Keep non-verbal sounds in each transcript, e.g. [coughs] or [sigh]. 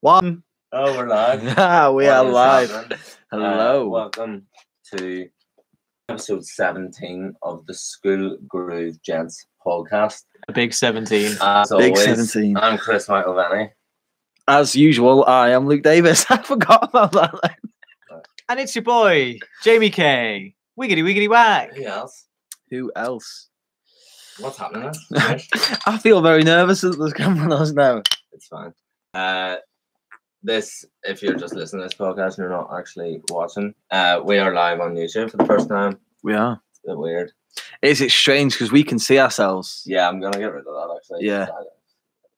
One. Oh, we're live. [laughs] Ah, we What are live. happening? Hello. Uh, welcome to episode 17 of the School Groove Gents podcast. A big 17. As Big always, 17. I'm Chris McIlvenny. As usual, I am Luke Davies. [laughs] I forgot about that. And it's your boy, Jamie K. Wiggity wiggity whack. Who else? Who else? What's happening? [laughs] I feel very nervous that there's camera on now. It's fine. Uh, this, if you're just listening to this podcast and you're not actually watching, uh, we are live on YouTube for the first time. We are. It's a bit weird. Is it strange because we can see ourselves? Yeah, I'm gonna get rid of that actually. Yeah.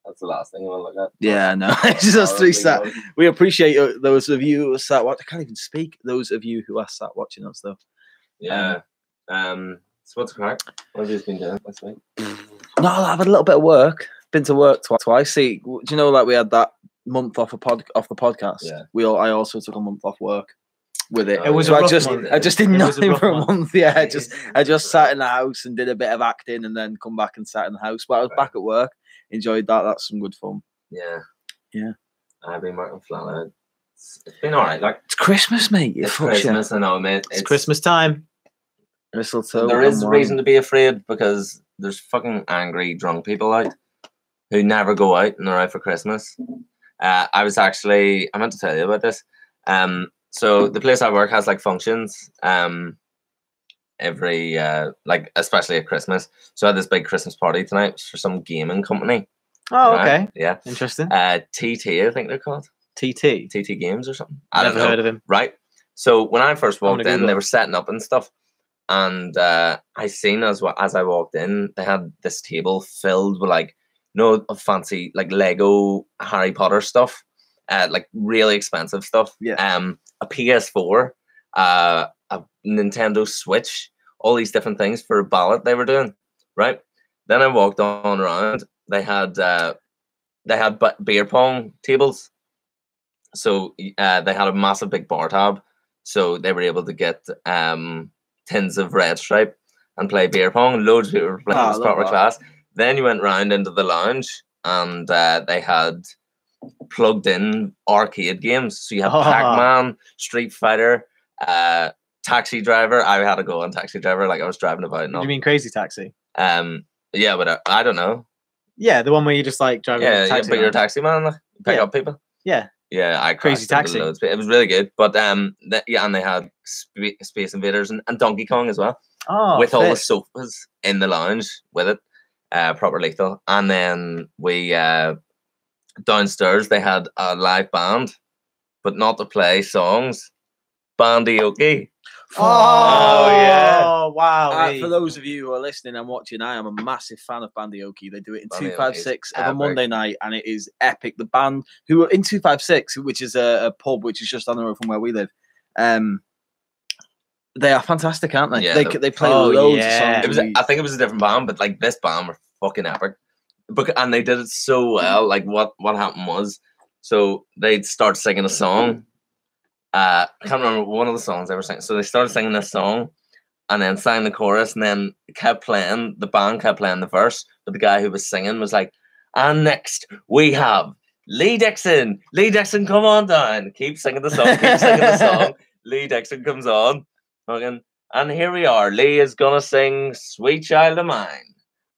That's the last thing I want to look at. Yeah, no. [laughs] it's just us three sat. We appreciate uh, those of you who are sat. What I can't even speak. Those of you who are sat watching us, though. Yeah. Um. So what's crack? What have you been doing this week? No, I've had a little bit of work. Been to work twi- twice. See, do you know like we had that month off a pod off the podcast? Yeah. We all. I also took a month off work with it. It was so I just month. I just did was a nothing for a month. month. [laughs] Yeah, I just I just sat in the house and did a bit of acting and then come back and sat in the house. But I was Right. back at work. Enjoyed that. That's some good fun. Yeah. Yeah. I've been working flat out. It's, it's been alright. Like It's Christmas, mate. It's. Christmas, I know, mate. It's Christmas time. Mistletoe. There and reason to be afraid because there's fucking angry drunk people out who never go out and they're out for Christmas. Uh, I was actually I meant to tell you about this. Um, so the place I work has like functions. Um, every uh, like especially at Christmas. So I had this big Christmas party tonight for some gaming company. Oh, right? okay. Yeah. Interesting. Uh, TT, I think they're called TT. TT Games or something. I Never don't know. heard of him. right? So when I first walked in, they were setting up and stuff, and uh, I seen as well as I walked in, they had this table filled with like no fancy like Lego Harry Potter stuff, uh, like really expensive stuff. Yeah. Um, a PS4, uh, a Nintendo Switch, all these different things for a ballot they were doing, right? Then I walked on around. They had uh, they had beer pong tables. So uh, they had a massive big bar tab, so they were able to get um, tins of red stripe and play beer pong. Loads of people were playing I this proper class. Then you went round into the lounge, and uh, they had plugged in arcade games. So you had Ah. Pac Man, Street Fighter, uh, Taxi Driver. I had to go on Taxi Driver, like I was driving about. And you mean Crazy Taxi? um, yeah, but I, I don't know. Yeah, the one where you just like drive Yeah, a yeah, but you're a taxi man, like, pick Yeah. up people. Yeah. Yeah, I Crazy Taxi. loads, It was really good, but um, th- yeah, and they had sp- Space Invaders and, and Donkey Kong as well, Oh, with all the sofas in the lounge with it, uh, proper lethal. And then we uh, downstairs they had a live band, but not to play songs. Bandioki. Oh, yeah. Oh, wow. Uh, for those of you who are listening and watching, I am a massive fan of Bandioki. They do it in Bandioki 256 of a. Monday night, and it is epic. The band who are in 256, which is a, a pub which is just down the road from where we live, um, they are fantastic, aren't they? Yeah, they, they're- play Oh, loads yeah. of songs. It was, I think it was a different band, but like this band were fucking epic. Bec- and they did it so well. Like what what happened was, so they'd start singing a song. Uh, I can't remember one of the songs they were singing. So they started singing this song, and then sang the chorus, and then kept playing. The band kept playing the verse, but the guy who was singing was like, "And next we have Lee Dixon. Lee Dixon, come on down. Keep singing the song. Keep singing the song. [laughs] Lee Dixon comes on, fucking, and here we are. Lee is gonna sing "Sweet Child of Mine."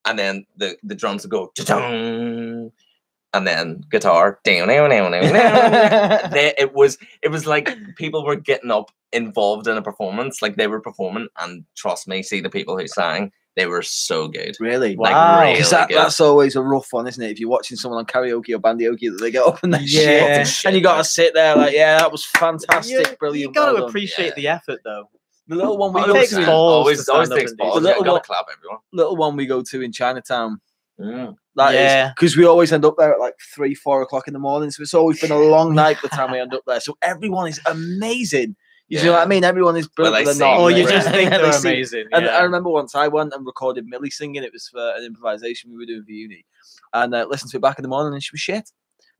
and then the the drums would go cha-chung, [laughs] and then guitar down down down down down. They- it was it was like people were getting up involved in a performance like they were performing and trust me see the people who sang they were so good really. like Wow. really 'Cause that, good. that's always a rough one, isn't it? If you're watching someone on karaoke or bandioki, that they get up and they Yeah. shit, and you got to sit there like, yeah, that was fantastic, You- brilliant. You got to well appreciate Yeah. the effort, though. The little one we It go to, balls always always takes balls that. yeah, Little gotta one- clap everyone little one we go to in Chinatown. Mm. That is Yeah. because we always end up there at like three, four o'clock in the morning. So it's always been a long [laughs] night by the time we end up there. So everyone is amazing. You know what I mean? Everyone is Well, brilliant. they they're not, sing, Oh, you just think [laughs] they they're sing. amazing. And. I remember once I went and recorded Millie singing. It was for an improvisation we were doing for uni, and uh, listened to it back in the morning, and she was shit.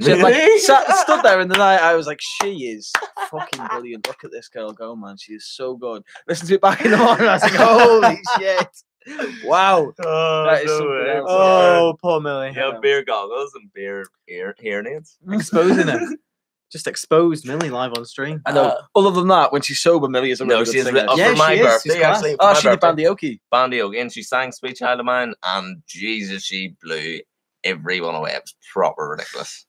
She had, like sat, stood there in the night. I was like, she is fucking [laughs] brilliant. Look at this girl go, man. She is so good. Listen to it back in the morning. I was like, holy [laughs] shit. wow. Oh, That is no something way. else. Oh, poor Millie. Yeah, beer goggles and beer ear hearing aids. [laughs] Exposing her. Just exposed Millie live on stream. I know. Uh, Other than that, when she's sober, Millie is a really No, good she's singer. re- oh, Yeah, for my she is. birthday She's class. actually. for oh, my she did birthday. bandioki. Bandy again. She sang Sweet Child of Mine, and Jesus, she blew everyone away. It was proper ridiculous.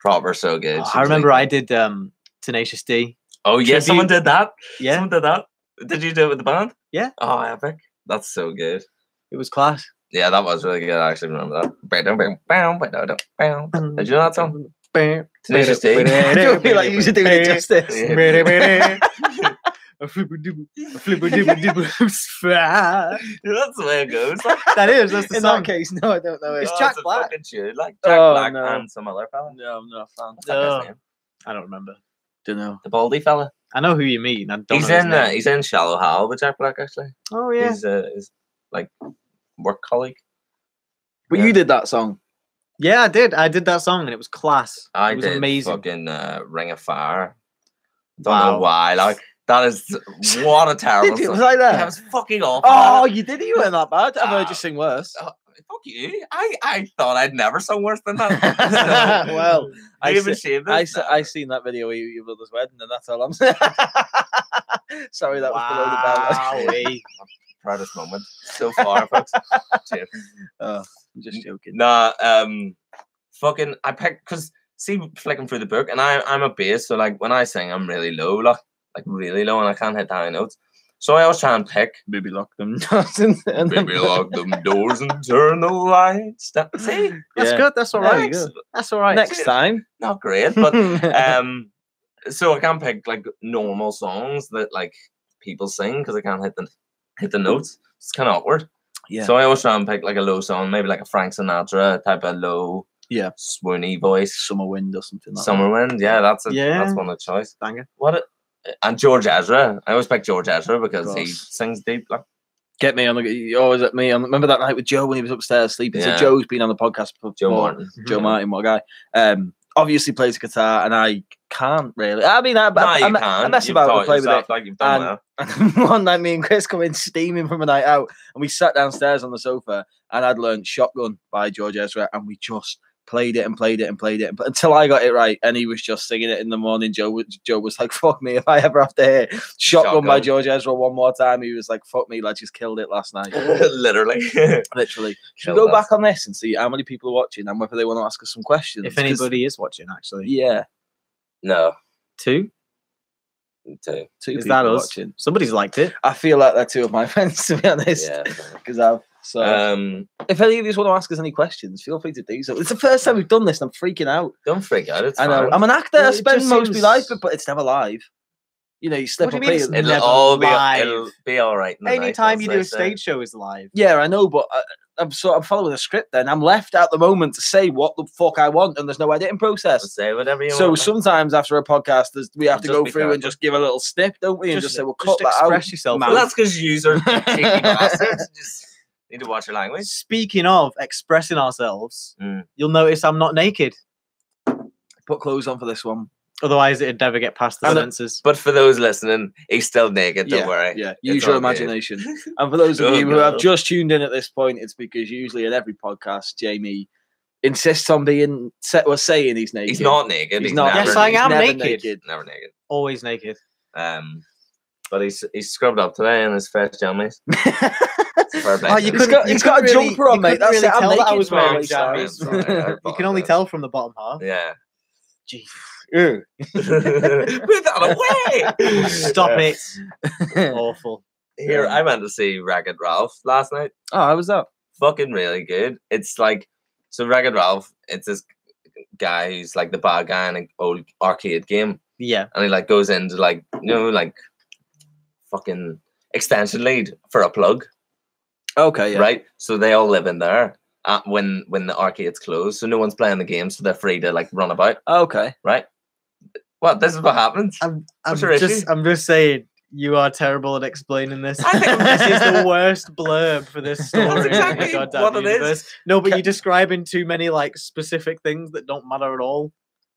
Proper so good. Oh, I remember like- I did um, Tenacious D. Oh yeah, someone did that. Yeah, Someone did that. Did you do it with the band? Yeah. Oh, epic. That's so good. it was class. Yeah, that was really good. I actually remember that. Did you know that song? Tenacious D. [laughs] I feel like you should do it [laughs] justice. [laughs] Yeah. A flipper-dibber- a [laughs] flipper-dibber-dibber- That [laughs] That's the way it goes. [laughs] Like, is, that's the In song. that case, no, I don't know it. It's oh, Jack a Black. fucking tune, Like Jack Oh, Black no. and some other fella. No, I'm not a fan. What's that guy's Oh. name? I don't remember. Don't know. The baldy fella. I know who you mean. I don't He's know his in. Uh, name. he's in Shallow Hal with Jack Black. Actually, Oh yeah. he's uh, his like work colleague. But Yeah. you did that song. Yeah, I did. I did that song and it was class. I it was did amazing. fucking uh, Ring of Fire. Don't know Wow. why. Like that is what a [laughs] terrible. Did you? song. Was I Yeah, it was fucking awful. Oh, you did? You weren't that bad. I've heard you sing worse. Oh, fuck you! I I thought I'd never sung worse than that. [laughs] well, I I even se- shaved I, se- I seen that video of your brother's wedding, and that's all I'm saying. [laughs] Sorry, that was below the belt. Proudest moment so far, folks. Cheers. oh, I'm just joking. Nah, um, fucking, I picked because see, flicking through the book, and I I'm a bass, so like when I sing, I'm really low, like like really low, and I can't hit the high notes. So I always try and pick. Maybe lock them doors and [laughs] then Baby, lock them doors and turn the lights down. [laughs] See, That's Yeah. good. That's all Yeah, right. good. That's all right. next time. not great, but [laughs] um, so I can't pick like normal songs that like people sing because I can't hit the hit the notes. It's kind of awkward. yeah. So I always try and pick like a low song, maybe like a Frank Sinatra type of low, Yeah. swoony voice. Summer wind or something like Summer wind, yeah, that's a, Yeah. that's one of the choice. Banger. What? A, and George Ezra, I always pick George Ezra because he sings deep. Like, Get me on the. Oh, is it me? I remember that night with Joe when he was upstairs sleeping. Yeah. So Joe's been on the podcast before. Joe Martin. Joe. Martin, what a guy. Um, obviously plays guitar, and I can't really. I mean, I, Nah, I, you I. I mess You've about and play with it. Like you've done And- well. And [laughs] one night, me and Chris come in steaming from a night out, and we sat downstairs on the sofa, and I'd learned "Shotgun" by George Ezra, and we just played it and played it and played it but until I got it right, and he was just singing it in the morning. Joe, was- Joe was like, [laughs] "Fuck me if I ever have to hear Shotgun, by Shotgun. George Ezra one more time." He was like, "Fuck me, lad, just killed it last night." [laughs] Literally. Literally. Should we go us. back on this and see how many people are watching and whether they want to ask us some questions? If anybody is watching, actually. yeah, No. Two? Two. two Is that us? watching. Somebody's liked it. I feel like they're two of my [laughs] friends, to be honest. Yeah. because I've so. Um, if any of you want to ask us any questions, feel free to do so. It's the first time we've done this, and I'm freaking out. don't freak out. It's I know. fine. I'm an actor. Well, I spend just most of my life, seems- but it's never live. You know, you slip What up you mean it's It'll never all be. live. It'll be all right. in the night, Anytime you do a stage show is live. Yeah, I know, but I, I'm so I'm following a script. Then I'm left at the moment to say what the fuck I want, and there's no editing process. Say whatever you So want. sometimes after a podcast, there's, we have to go through and just give a little snip, don't we? And just, Just- say, "Well, just cut that out." express yourself. well, that's because you are cheeky [laughs] bastards. Need to watch your language. Speaking of expressing ourselves, Mm. you'll notice I'm not naked. Put clothes on for this one. Otherwise, it'd never get past the And the- But for those listening, he's still naked. Don't yeah, worry. Yeah, It's use your imagination. [laughs] And for those of Oh, you who have just tuned in at this point, it's because usually in every podcast, Jamie insists on being set or saying he's naked. He's not naked. He's He's, not. Never, Yes, I am never naked. Never naked. Always naked. Um, but he's he's scrubbed up today in his fresh jammies. [laughs] Oh, you him. He's couldn't- got, you he's got a really- jumper on, you mate. That's really it. I'm tell that I was wearing Like, jammies. sorry. Sorry, You can only tell from the bottom half. Yeah. Gee. Ew. Put that away. Stop Yeah. it. [laughs] Awful. Here, Yeah. I went to see Ragged Ralph last night. Oh, how was that? Fucking really good. It's like so Ragged Ralph. It's this guy who's like the bad guy in an old arcade game, Yeah. and he like goes into like you know like fucking extension lead for a plug. Okay, yeah. right? So they all live in there uh, when when the arcade's closed, so no one's playing the game, so they're free to like run about, Okay. right? Well, this is what happens. I'm, I'm just issue? I'm just saying you are terrible at explaining this. I think- [laughs] this is the worst blurb for this [laughs] story. in the exactly goddamn what it is. No, but you're describing too many like specific things that don't matter at all.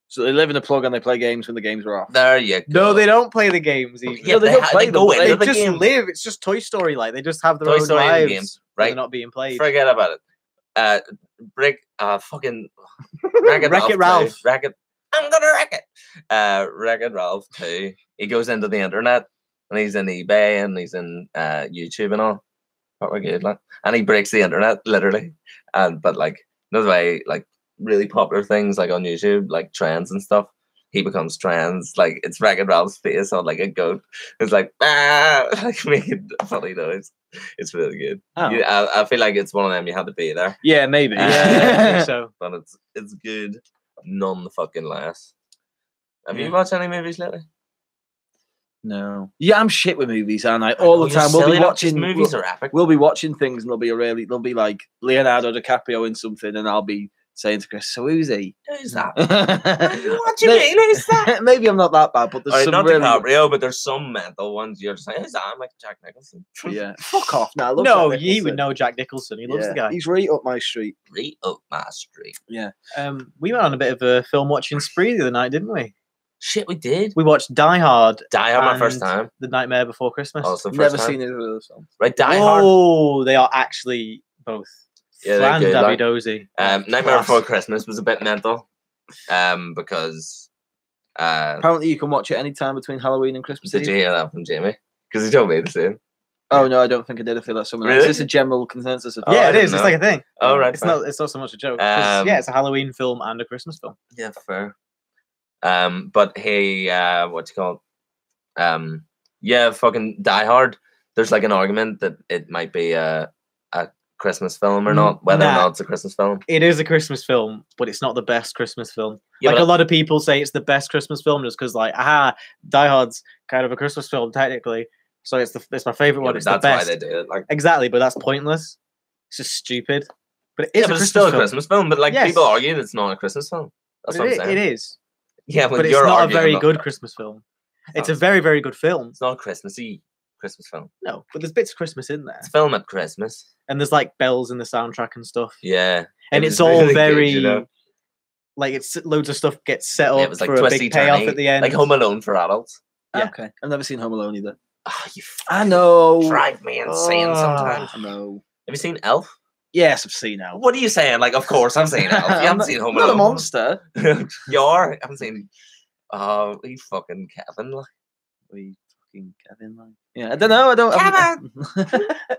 So they live in a plug and they play games when the games are off. There you go. No, they don't play the games. Even. Yeah, No, they they, don't ha- play they them, go they just game. live. It's just Toy Story. Like they just have their Toy own Story in lives. game, but right? They're not being played. Forget about it. Uh, break. Uh, fucking. Wreck-It [laughs] Wreck-It Ralph. Ralph. Wreck-It. I'm gonna wreck it. Uh, Wreck-It Ralph too. He goes into the internet and he's in eBay and he's in uh YouTube and all. What good, like, and he breaks the internet literally. And but like another way, like really popular things like on YouTube, like trends and stuff. He becomes trans, like it's Wreck-It Ralph's face on like a goat. It's like ah, [laughs] like making funny noise. It's really good. Oh. You- I, I feel like it's one of them you had to be there, Yeah, maybe. Uh, Yeah, I think [laughs] so. but it's it's good, none the fucking less. Have Yeah. you watched any movies lately? no. Yeah, I'm shit with movies, aren't I? All the time. We'll be watching movies We'll, are epic. we'll be watching things, and there'll be a really, there'll be like Leonardo DiCaprio in something, and I'll be saying to Chris, "So who's he?" Who's that? Maybe- [laughs] what do you mean? Who's that? [laughs] Maybe I'm not that bad, but there's Alright, some not really. DiCaprio, but there's some mental ones. You're just like, who's that? I'm like Jack Nicholson. Yeah, fuck off now. I love No, Jack he would know Jack Nicholson. He loves Yeah, the guy. He's right up my street. Right up my street. Yeah. Um, we went on a bit of a film watching spree the other night, didn't we? Shit, we did. We watched Die Hard, Die Hard, my first time. The Nightmare Before Christmas. Also, first Never time. seen either of those films. Right, Die Hard. oh, they are actually both. Yeah, they're Flan good, Dabby like- Dozy. Um, Nightmare Class. Before Christmas was a bit mental, um, because uh, Apparently, you can watch it anytime between Halloween and Christmas did Eve. you hear that from Jamie? Because he told me the same. Oh no, I don't think I did. I feel like someone else. Really? It's a general consensus. Of Oh, I yeah, it didn't is. It's know. like a thing. Oh, right, It's fine. not. It's not so much a joke. 'cause, Um, yeah, it's a Halloween film and a Christmas film. Yeah, fair. Um, but hey, uh, what's it called? Um, yeah, fucking Die Hard. There's like an argument that it might be a a Christmas film or Mm, not, whether or not it's a Christmas film. It is a Christmas film, but it's not the best Christmas film. Yeah, like a lot of people say it's the best Christmas film just because, like, aha, Die Hard's kind of a Christmas film technically, so it's the it's my favorite yeah, one. It's the best. why they do it. Like, Exactly, but that's pointless. It's just stupid. But it is yeah, but it's still a. Christmas film. But like, Yes. people argue that it's not a Christmas film. That's But what it, I'm saying. it is, Yeah, but it's not a very good that. Christmas film. It's a very very good film. It's not a Christmassy Christmas film. No, but there's bits of Christmas in there, It's a film at Christmas. and there's like bells in the soundtrack and stuff, Yeah, and it it's all really good, very you know? like it's loads of stuff gets set up Yeah, it was like for a twisty big payoff turny, at the end. like Home Alone for adults. Yeah. Okay, I've never seen Home Alone either. Ah, you I know. drive me insane sometimes. I know. Have you seen Elf? Yes, I've seen Elf. What are you saying? Like, of course I'm seen Elf. You [laughs] I'm haven't not- seen Home I'm not a monster. [laughs] you are. I haven't seen. Oh, you fucking Kevin. Like, We fucking Kevin, like. Yeah, I don't know. I don't. I'm-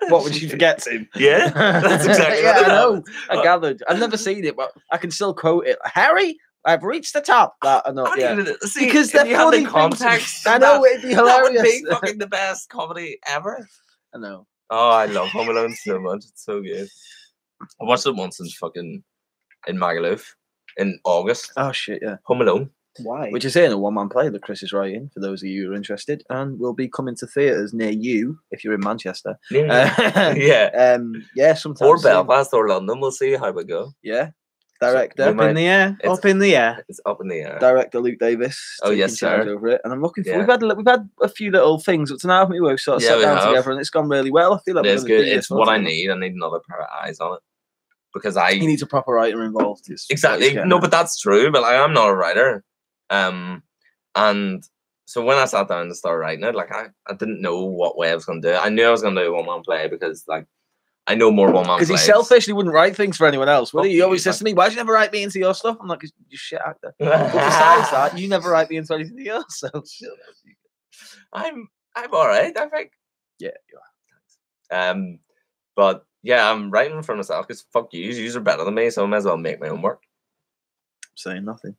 [laughs] what would you forget, Tim? [laughs] yeah, that's exactly. yeah, what I know. I gathered. I've never seen it, but I can still quote it. Harry, I've reached the top. That I know. Yeah. you- see, Because if they're funny the context. I know that, it'd be That would hilarious. be [laughs] fucking the best comedy ever. I know. Oh, I love Home Alone so much. It's so good. I watched it once in fucking in Magaluf in August. Oh shit, yeah. Home Alone. Why? Which is in a one-man play that Chris is writing for those of you who are interested, and will be coming to theatres near you if you're in Manchester. Yeah. Uh, [laughs] [laughs] yeah. um, yeah, sometimes. Or soon. Belfast or London. We'll see how it go. Yeah, director, we might- up in the air, up in the air. It's up in the air. director Luke Davies. Oh, yes, sir. Over it, and I'm looking for. Yeah. We've had a we've had a few little things up to now. we? We've sort of Yeah, sat down have. together, and it's gone really well. I feel like It we're is gonna good. It's what I need. I need another pair of eyes on it because I He needs a proper writer involved. exactly no, but that's true. But like, I'm not a writer, um, and so when I sat down to start writing it, like I, I didn't know what way I was going to do it. I knew I was going to do a one man play because like I know more one man because he selfishly wouldn't write things for anyone else. Would he? He you, always says to me, "Why do you never write me into your stuff?" I'm like, "'Cause "You shit actor." But besides that, you never write me into anything else. [laughs] So I'm I'm all right. I think. yeah, you are. Um, but yeah, I'm writing for myself because fuck you, you are better than me, so I might as well make my own work. saying nothing.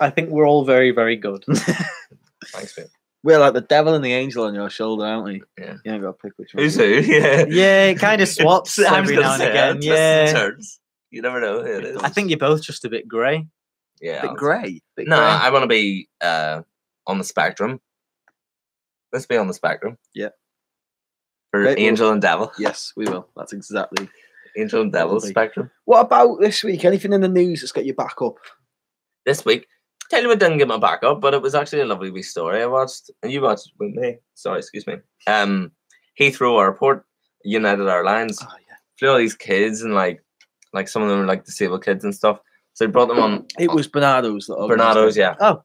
I think we're all very very good. [laughs] Thanks, mate. We're like the devil and the angel on your shoulder, aren't we? Yeah. You ain't got to pick which one. Who's who? [laughs] Yeah. yeah, it kind of swaps [laughs] every now and say, it again. Yeah, turns. You never know who it is. I think you're both just a bit grey. yeah. Bit grey. No, grey. I want to be uh on the spectrum. Let's be on the spectrum. Yeah. For Great, well- angel and devil. Yes, we will. That's exactly. Angel and devil spectrum. What about this week? Anything in the news that's got you back up? This week, tell you what didn't get my back up, but it was actually a lovely wee story I watched. And you watched with me. Sorry, excuse me. Um Heathrow Airport, United Airlines. Oh yeah. flew all these kids and like like some of them were like disabled kids and stuff. So they brought them on It was Barnardo's Barnardo's, yeah. Oh.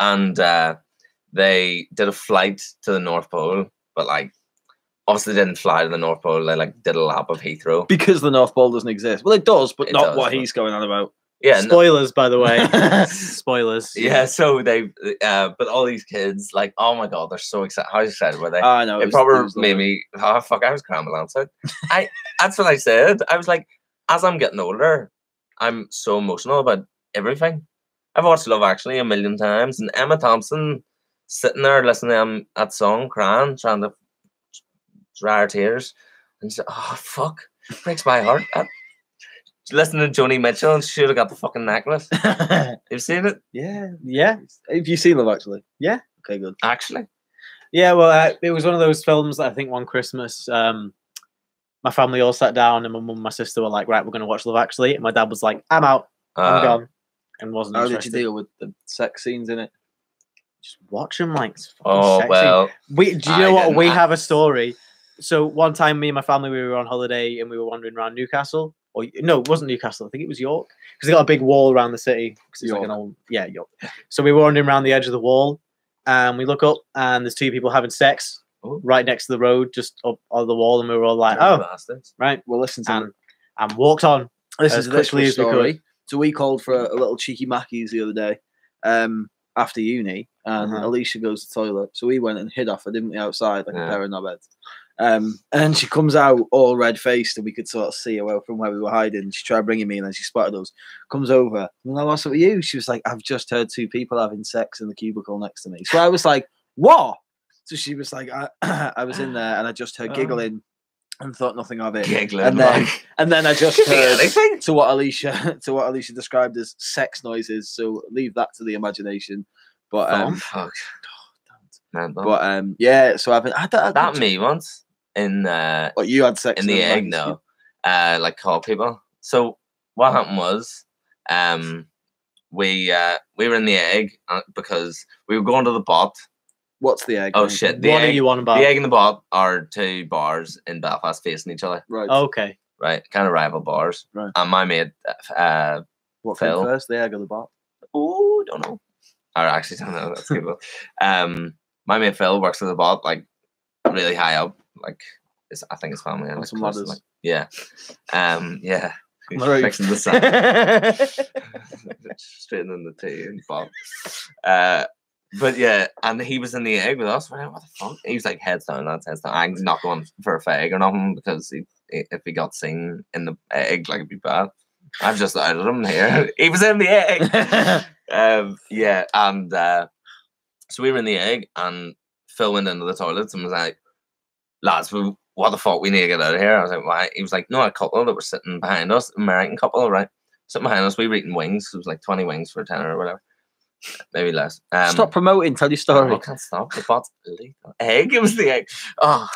And uh, they did a flight to the North Pole, but like obviously they didn't fly to the North Pole. They like did a lap of Heathrow. Because the North Pole doesn't exist. Well, it does, but It not does, what but- he's going on about. Yeah, no- Spoilers, by the way. [laughs] Spoilers. yeah. So they, uh, but all these kids, like, oh my god, they're so excited. How excited were they? I know. it was- probably was made me. Oh fuck! I was crying outside. I. That's what I said. I was like, as I'm getting older, I'm so emotional about everything. I've watched Love Actually a million times, and Emma Thompson sitting there listening to um, that song, crying, trying to dry her tears, and she's oh fuck, it breaks my heart. That- Listening to Joni Mitchell, and she should have got the fucking necklace. [laughs] You've seen it, yeah. Yeah. Have you seen Love Actually? Yeah. Okay, good. actually. Yeah, well, uh, it was one of those films that I think one Christmas, um, my family all sat down and my mum and my sister were like, right, we're going to watch Love Actually. And my dad was like, I'm out, I'm Uh, gone. And wasn't How did you deal with the sex scenes in it? Just watch them like, it's Oh sexy. well, We, do you I know what? We have a story. So one time, me and my family, we were on holiday and we were wandering around Newcastle. Or no, it wasn't Newcastle. I think it was York because they got a big wall around the city. 'cause it's like an York. old, yeah, York. So we were wandering around the edge of the wall, and we look up, and there's two people having sex Oh. right next to the road, just up on the wall, and we were all like, dirty "Oh, bastards. right," Well, listen to and and walked on. Listen as to this quickly as we could. story. So we called for a, a little cheeky Mackies the other day um, after uni, and Uh-huh. Alicia goes to the toilet. So we went and hid off her, didn't we, outside like Yeah. a pair of knobheads. Um, and she comes out all red faced, and we could sort of see her well from where we were hiding. She tried bringing me, and then she spotted us. Comes over, and I what's up with you? She was like, "I've just heard two people having sex in the cubicle next to me." So I was like, "What?" So she was like, "I, [clears throat] I was in there, and I just heard Oh. giggling." And thought nothing of it. Giggling, And then, like, and then I [laughs] just heard to what Alicia [laughs] to what Alicia described as sex noises. So leave that to the imagination. But Oh, um, fuck. [sighs] Man, but um, yeah. So I've been I, I, that me once in uh What you had sex in the egg no uh like call people so what happened was um we uh we were in the egg uh, because we were going to the bot What's the egg? oh mate? shit the what are egg, you on about? the egg and the bot are two bars in belfast facing each other Right. Okay. right kind of rival bars Right. and my mate uh what came Phil. first? The egg or the bot? oh don't know I actually don't know that's [laughs] good um my mate phil works at the bot like really high up like it's, i think his family like, some ladders. like- yeah um yeah He's On the roof. fixing the sound. [laughs] [laughs] straightening the tea and Bob. Uh, but yeah, and he was in the egg with us. What the fuck? He was like heads down, that's heads down. I'm not going for a fag or nothing because he, if he got seen in the egg, like it'd be bad. I've just outed him here. [laughs] He was in the egg. um, yeah, and uh, so we were in the egg, and Phil went into the toilets and was like, "Lads, we, what the fuck? We need to get out of here." I was like, "Why?" He was like, "No, a couple that were sitting behind us, American couple, right? Sitting behind us. We were eating wings. It was like twenty wings for a tenner or whatever, maybe less." Um, Stop promoting. Tell your story. I can't stop. The bot's illegal. Egg. It was the egg. Oh,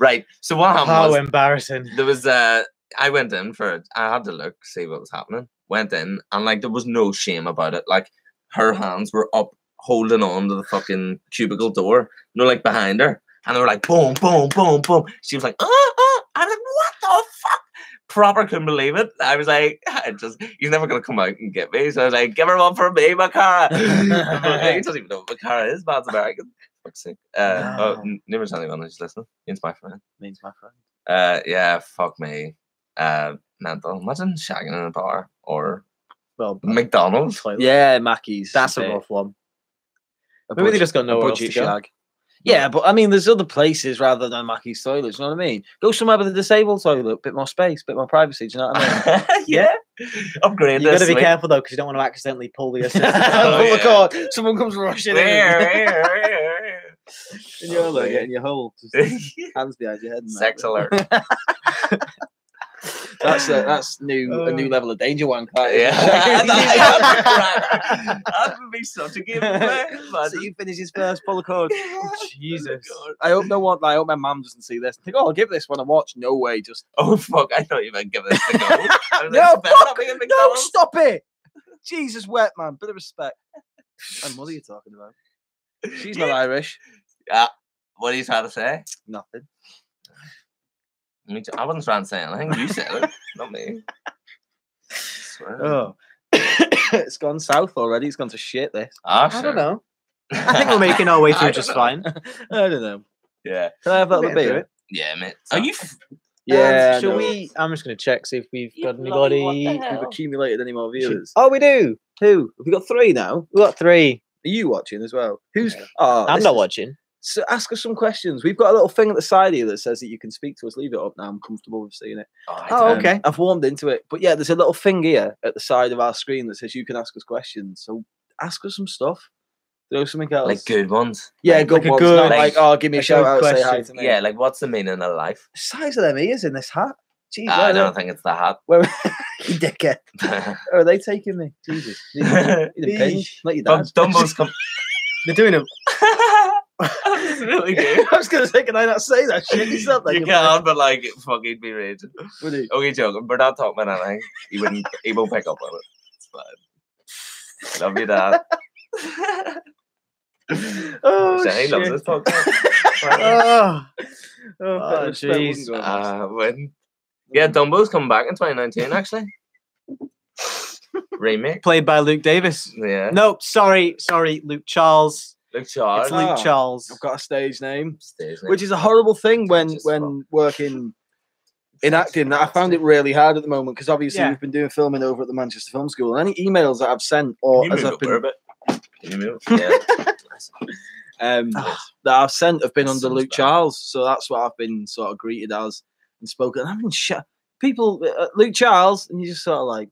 right. So what happened How was embarrassing. there was uh I went in for it. I had to look, see what was happening. Went in and like there was no shame about it. Like her hands were up holding on to the fucking cubicle door, you know, like behind her. And they were like boom, boom, boom, boom. She was like, uh, uh. I was like, what the fuck? Proper couldn't believe it. I was like, [laughs] I just he's never gonna come out and get me. So I was like, give her one for me, mo chara. [laughs] he doesn't even know what mo chara is, but it's American. Fuck's sake. Uh, oh, No. n- never tell anyone who's listening. He's my friend. Means my friend. Uh, yeah, fuck me. Uh, mental. Imagine shagging in a bar or Well, McDonald's. toilet. Yeah, Mackey's. that's a rough one. a Maybe they just got a nowhere else budget to go. shag. Yeah, but I mean, there's other places rather than Mackey's toilets. You know what I mean? Go somewhere with a disabled toilet, bit more space, bit more privacy. Do you know what I mean? [laughs] yeah. Upgrade You got to be careful though, because you don't want to accidentally pull the [laughs] assistant. Oh, my yeah. god! Someone comes rushing in, and you're like getting your hole, just [laughs] hands behind your head. Sex alert. That's a, that's new a new Oh. level of danger one. Can't Yeah. [laughs] that would be such a giveaway. [laughs] so he finishes first, pull the cord. [laughs] Oh, Jesus. Oh, I hope no one. I hope my mum doesn't see this. Think, oh, I'll give this one a watch. No way, just Oh fuck! I thought you meant give this a go. I No, like, fuck! no, stop it. Jesus, wet man. Bit of respect. And mother, you're talking about. She's not Irish. Yeah. Irish. What are you trying to say? Nothing. Me too. I wasn't trying to say anything. You said it, [laughs] not me. Swear. Oh, [coughs] it's gone south already. It's gone to shit. This. Ah, I sure. don't know. [laughs] I think we're making our way through just know. fine. I don't know. Yeah, Can I have that We'll little get beer? yeah, mate. Are you? F- Yeah. Um, shall no. we? I'm just going to check see if we've You got anybody. We've accumulated any more viewers? Oh, we do. Who? Have we got three now? We got three. Are you watching as well? Who's? Yeah. Oh, I'm not is- watching. So ask us some questions. We've got a little thing at the side here that says that you can speak to us. Leave it up now. I'm comfortable with seeing it. Oh, Um, okay. I've warmed into it. But yeah, there's a little thing here at the side of our screen that says you can ask us questions. So ask us some stuff. Throw something else. Like good ones. yeah, like- good like ones. good- not like- like, oh, give me a a shout out, say hi to me. Yeah, like what's the meaning of life? The size of them ears in this hat. Jeez, I don't think it's the hat. Where, [laughs] you dickhead. Where [laughs] are they taking me? Jesus. You didn't pinch, like your dad. Dumbo's come. [laughs] They're doing a [laughs] Absolutely [laughs] do. I was going to say, can I not say that shit? He's not like you can't, but like fucking be raging. Would he? Okay, joking. We're not talking about anything. He wouldn't. He won't pick up on it. It's fine. Love you, Dad. [laughs] Oh, Shane loves shit. this podcast. oh, Oh, Oh, jeez. go. Uh, when? Yeah, Dumbo's coming back in 2019, actually. Remake. played by Luke Davies. Yeah. No, sorry, sorry, Luke Charles. Luke Charles. It's Luke Ah. Charles. I've got a stage name, Stays which is a horrible thing when Just when wrong. working [laughs] in acting. I found it really hard at the moment because obviously Yeah. we've been doing filming over at the Manchester Film School, and any emails that I've sent or Can you as move I've up there a been bit? Can you move? [laughs] Yeah. um, that I've sent have been That under sounds Luke bad. Charles, so that's what I've been sort of greeted as and spoken. I've been sh- people uh, Luke Charles, and you just sort of like,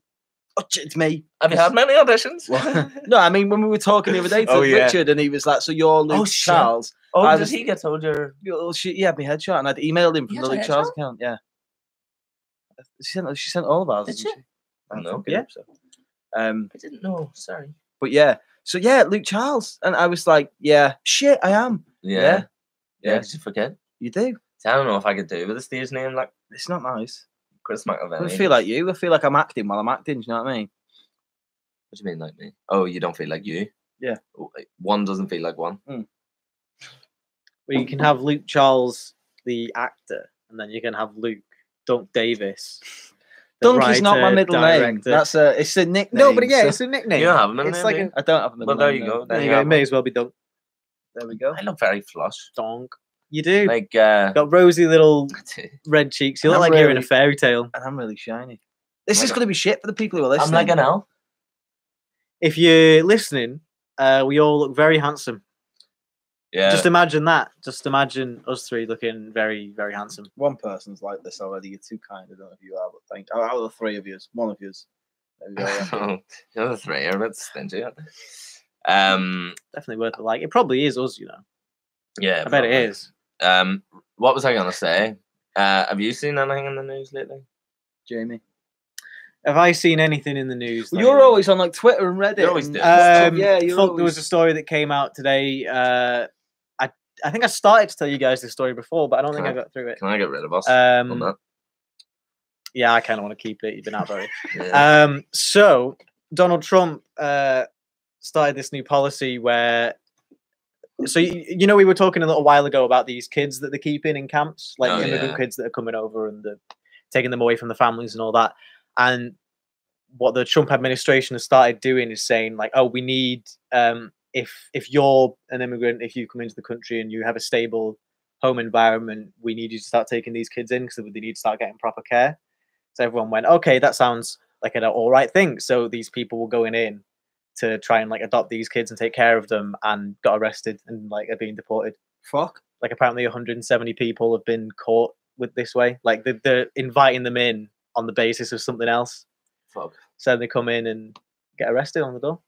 oh, it's me. Have you had many auditions? [laughs] no, I mean when we were talking the other day [laughs] to Oh, yeah. Richard, and he was like, "So you're Luke shit. Charles." oh, I did was- he get told your? Well, she, he had my headshot, and I'd emailed him from the Luke Charles account. Yeah, she sent she sent all of ours. Did didn't she? I No. fucking Yeah. so. Um, I didn't know. Sorry. but yeah, so yeah, Luke Charles, and I was like, "Yeah, shit, I am." Yeah. Yeah. Yeah. Yeah. Did you forget? You do. I don't know if I could do with a stage name like It's not nice. Chris I McIlvenny. don't feel like you. I feel like I'm acting while I'm acting. Do you know what I mean? What do you mean, like me? Oh, you don't feel like you? Yeah. Oh, One doesn't feel like one. Hmm. Well, you can have Luke Charles, the actor, and then you can have Luke Dunk Davies. the Dunk is not my writer, middle name. That's a. It's a nickname. no, but yeah, so- it's a nickname. You don't have a middle it's name, like do you? a, I don't have a middle Well, there name. you go. there There you you go. It may as well be Dunk. There we go. I look very flush. Donk. You do. Like, uh, Got rosy little [laughs] red cheeks. You look I'm like you're in a fairy tale. And I'm really shiny. This Like is going to be shit for the people who are listening. I'm listening. like an elf. If you're listening, uh, we all look very handsome. Yeah. Just imagine that. Just imagine us three looking very, very handsome. One person's like this already. You're too kind. I don't know if you are, but thank. Out of the three of you, one of you. There we go. yeah. [laughs] the other three are a bit stingy, aren't they? Um, Definitely worth a like. It probably is us, you know. yeah. I bet it probably. is. Um, what was I going to say? Uh, have you seen anything in the news lately? Jamie. Have I seen anything in the news? Well, you're always on like Twitter and Reddit. You're always and doing. Um, yeah, you're fuck, there was a story that came out today. Uh, I I think I started to tell you guys this story before, but I don't think I Okay. got through it. Can I get rid of us? on Um, that? yeah, I kind of want to keep it. You've been out about [laughs] it. Yeah. Um, so Donald Trump uh, started this new policy where, so you, you know, we were talking a little while ago about these kids that they're keeping in camps, like Oh, immigrant yeah. kids that are coming over and the, taking them away from the families and all that. And what the Trump administration has started doing is saying like, oh, we need um, if if you're an immigrant, if you come into the country and you have a stable home environment, we need you to start taking these kids in because they need to start getting proper care. So everyone went, okay, that sounds like an all right thing. So these people were going in to try and like adopt these kids and take care of them and got arrested and like are being deported. fuck. Like apparently 170 people have been caught with this way. Like they're, they're inviting them in on the basis of something else. Fuck. So they come in and get arrested on the door.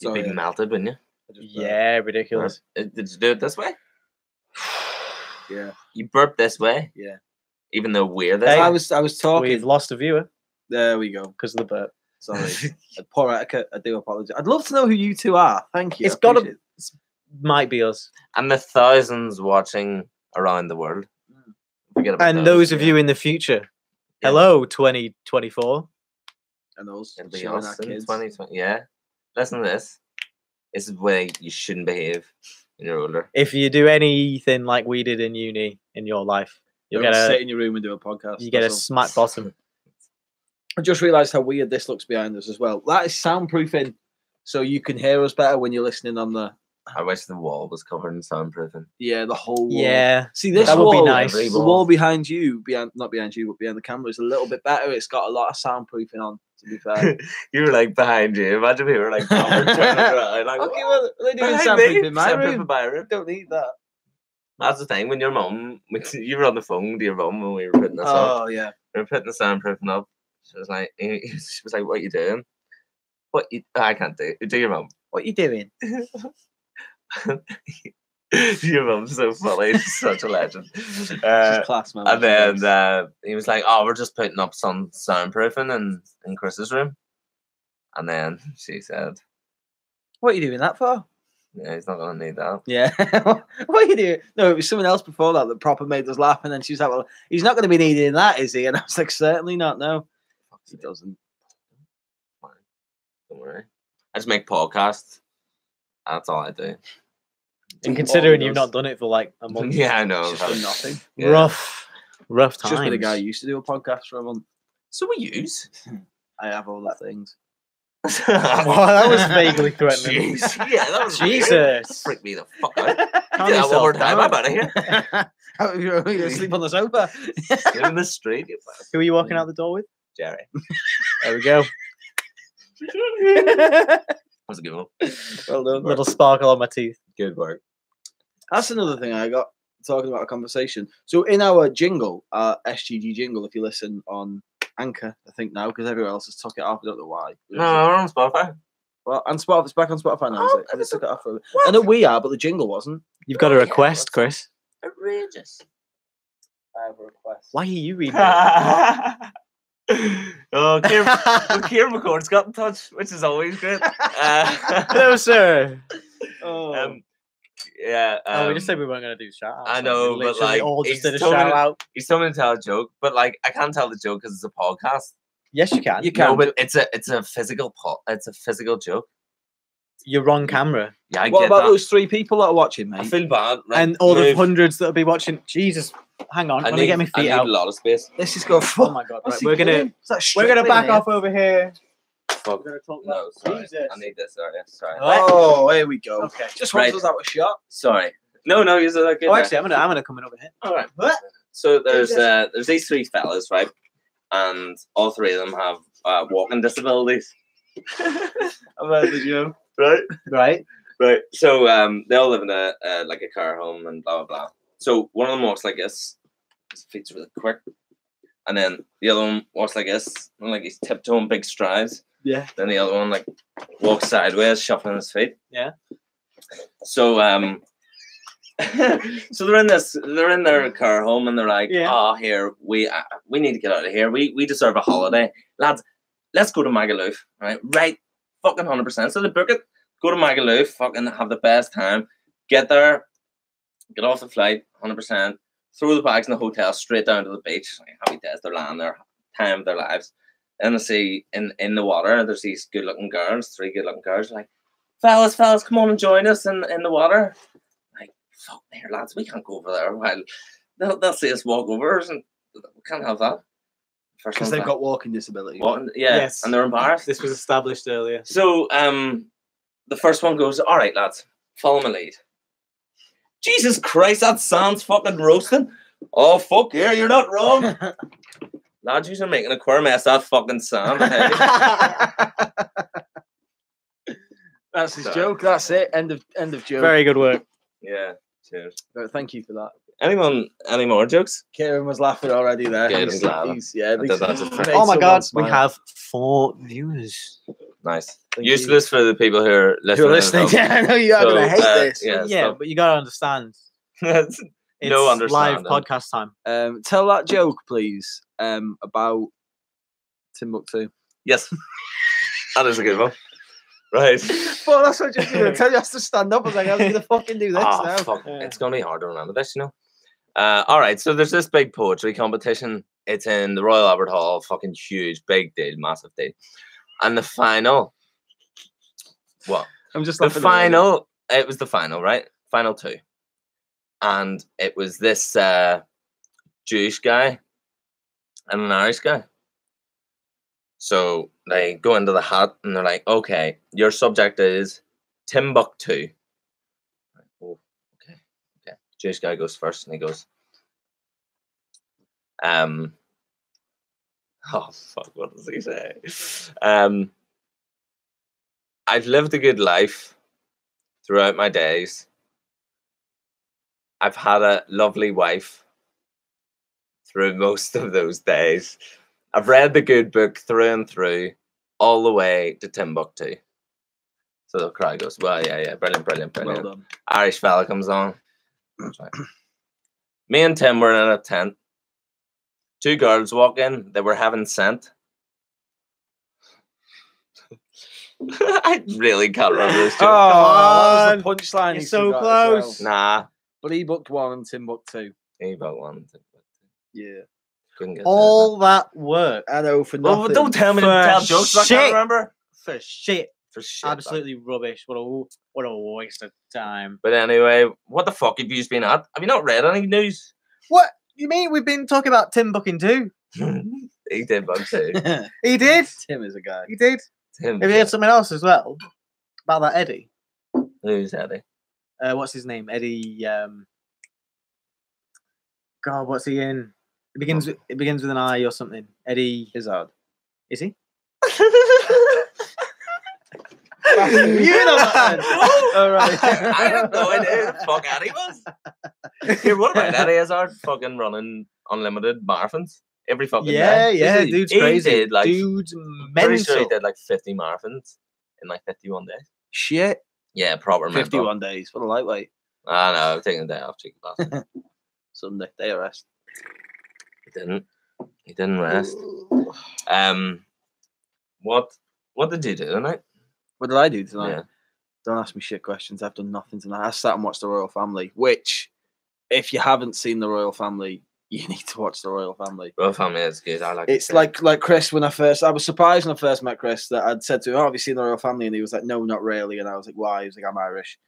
You'd So, be yeah. melted, wouldn't you? I just, uh, Yeah, ridiculous. Uh, Did you do it this way? [sighs] yeah, You burp this way, yeah. even though we're this Hey. I was, I was talking. We've lost a viewer There we go. because of the burp. Sorry, [laughs] poor etiquette. I do apologize. I'd love to know who you two are. Thank you. It's gotta- it. Might be us. and the thousands watching around the world. Hmm. Forget about And those of yeah. you in the future, Yeah. hello 2024. and those It'll be showing our in kids. 2020. Yeah. Listen to this. This is where you shouldn't behave when you're older. If you do anything like we did in uni in your life, you Don't get sit in your room and do a podcast. you get a that's smack bottom. I just realised how weird this looks behind us as well. That is soundproofing, so you can hear us better when you're listening on the I wish the wall was covered in soundproofing. yeah the whole wall. Yeah, See this That would be nice. The wall behind you, behind not behind you, but behind the camera is a little bit better. It's got a lot of soundproofing on. To be fair. [laughs] you were like behind you. Imagine we were like, covered, turning around, like okay, "What? well, they're doing Behind me? soundproofing in my Soundproof room. in my room. Don't need that. That's the thing. When your mum, when [laughs] you were on the phone to your mum when we were putting this up, Oh yeah. we were putting the soundproofing up. She was like, [laughs] she was like, "What you doing? What you? I can't do. It. Do your mum. what you doing? [laughs] your mum's so funny. She's such a legend. [laughs] She's Uh, class man. and then uh, he was like, "Oh, we're just putting up some soundproofing in in Chris's room." And then she said, what are you doing that for? "Yeah, he's not gonna need that." Yeah. what are you doing? No, it was someone else before that that proper made us laugh, and then she was like, "Well, he's not going to be needing that, is he?" And I was like, "Certainly not. No, he doesn't." Don't worry. I just make podcasts. That's all I do. And All considering you've not done it for like a month, [laughs] yeah, I know. Just done nothing. [laughs] Yeah. rough, rough It's times. just been a guy who used to do a podcast for a month. So we use. I have all the things. [laughs] Well, that was vaguely threatening. Jeez. Yeah, that was. Jesus. Freak me the fuck out. Calm yeah, one yourself more time. I'm out of here. How are you going to sleep on the sofa? Live in the street. Who are you walking out the door with? Jerry. There we go. [laughs] That was a good one. well done. Little sparkle on my teeth. Good work. That's another thing I got talking about a conversation. So in our jingle, our SGG jingle, if you listen on Anchor, I think now because everyone else has took it off. I don't know why. No, we're on Spotify. Well, and Spotify, it's back on Spotify now. is Oh, it? 'Cause it took it off for. I know we are, but the jingle wasn't. You've got a request, that's- Chris. Outrageous. I have a request. Why are you reading? [laughs] it? [laughs] oh, Kieran, [laughs] well, Kieran McCord's got in touch, which is always great. [laughs] Uh, Hello, sir. Oh, um, yeah. oh, we um, just said we weren't going to do shout outs. I know, but, literally like, all just he's did a told me shout to- out. He's told me to tell a joke, but like I can't tell the joke because it's a podcast. Yes, you can. You No, can. but it's a it's a physical po- It's a physical joke. You're wrong camera. Yeah, I what get about that. those three people that are watching, I feel bad. Right, and all the hundreds that'll be watching. Jesus, hang on. I Let need, me get my I need out. a lot of space. This is going. Oh my god! Right, we're gonna we're gonna back off over here. Fuck. We're gonna talk No, about sorry. Jesus. I need this. Sorry, sorry. Oh, here we go. Okay. Just Right. wants us out a shot. Sorry. No, no, you're okay. Oh, actually, I'm gonna I'm gonna come in over here. All right. What? So there's uh, there's these three fellas, right? And all three of them have uh, walking disabilities. I've heard the joke, right? Right. Right. So um, they all live in a uh, like a car home and blah blah blah. So one of them walks like this. His feet's really quick, and then the other one walks like this, and like he's tiptoeing big strides. Yeah. Then the other one like walks sideways, shuffling his feet. Yeah. So um, [laughs] so they're in this, they're in their car home, and they're like, Yeah. "Oh, here we uh, we need to get out of here. We we deserve a holiday, lads. Let's go to Magaluf, right? Right, fucking hundred percent. So they book it, go to Magaluf, fucking have the best time. Get there, get off the flight, hundred percent. Throw the bags in the hotel, straight down to the beach. Like, happy days, they're landing there, time of their lives. And they see in in the water, there's these good looking girls, three good looking girls, like, fellas, fellas, come on and join us in in the water. Like, fuck there, lads, we can't go over there while they'll, they'll see us walk over and we can't have that. First Because they've got walking disability. what? Yeah, Yes. and they're embarrassed. This was established earlier. So um, the first one goes, "All right, lads, follow my lead." Jesus Christ, that sounds fucking roasting. Oh fuck yeah, you're not wrong, [laughs] lads. You're making a queer mess that fucking sound. [laughs] That's his Sorry. joke. That's it. End of end of joke. Very good work. yeah, cheers. Uh, Thank you for that. Anyone, any more jokes? Kieran was laughing already there. Good, I'm He's- glad. he's- yeah, did that just Oh my someone god, we have four viewers. Nice. Thank you. Useless for the people who are listening. You're listening. [laughs] Yeah, I know you are So, gonna hate uh, this. Yeah, yeah, stop. but you gotta understand. [laughs] It's No live podcast time. Um, tell that joke, please. Um, about Timbuktu. yes, that is a good one. Right. [laughs] well, that's what you're gonna tell you has to stand up. I was like, I'm gonna fucking do this Ah, now. fuck. Yeah. It's gonna be hard to remember this, you know. Uh, all right, so there's this big poetry competition. It's in the Royal Albert Hall, fucking huge, big deal, massive deal. And the final, what? I'm just The final, it was the final, right? Final two, and it was this uh, Jewish guy and an Irish guy. So they go into the hat and they're like, okay, your subject is Timbuktu. Like, Oh, okay, okay. Jewish guy goes first and he goes, um, [laughs] oh fuck, what does he say? Um, I've lived a good life throughout my days. I've had a lovely wife through [laughs] most of those days. I've read the good book through and through, all the way to Timbuktu. So the crowd goes, Well, yeah, yeah, brilliant, brilliant, Well brilliant. done. Irish fella comes on. That's. Me and Tim were in a tent. Two girls walk in, they were having scent. [laughs] I really can't remember this joke. Oh, that was the punchline. You're so forgot as well. close. Nah, But he booked one and Tim booked two. he about one. Yeah. Couldn't get All that work I know for there. Well, nothing. don't tell me to tell jokes. I can't remember. for shit. For shit. man. Absolutely rubbish. What a what a waste of time. But anyway, what the fuck have you been at? Have you not read any news? What you mean? We've been talking about Tim Booking too. [laughs] he did bug too. [laughs] He did. [laughs] Tim is a guy. He did. Tim, Have you heard something else as well about that Eddie? Who's Eddie? Uh, what's his name? Eddie. Um, God, what's he in? It begins. With, it begins with an I or something. Eddie. Izzard. Is he? You know that then. [laughs] All right. I have no idea who the fuck Eddie was. Here, what about Eddie Izzard fucking running unlimited marathons every fucking Yeah, day? yeah, he? dude's He crazy. did, like, dude's Pretty sure he did like 50 marathons in like 51 days. Shit. Yeah, proper mental. 51 days. What a lightweight. I know, I'm taking a day off, cheeky bastard. [laughs] Sunday. Day of rest. he didn't. He didn't rest. Um, what what did you do tonight? What did I do tonight? Yeah. Don't ask me shit questions. I've done nothing tonight. I sat and watched the Royle Family, which, if you haven't seen the Royle Family, [laughs] you need to watch the Royle Family. Royle Family is good. I like it It's too. like like Chris when I first I was surprised when I first met Chris that I'd said to him, "Oh, have you seen the Royle Family?" And he was like, "No, not really." And I was like, "Why?" He was like, "I'm Irish,"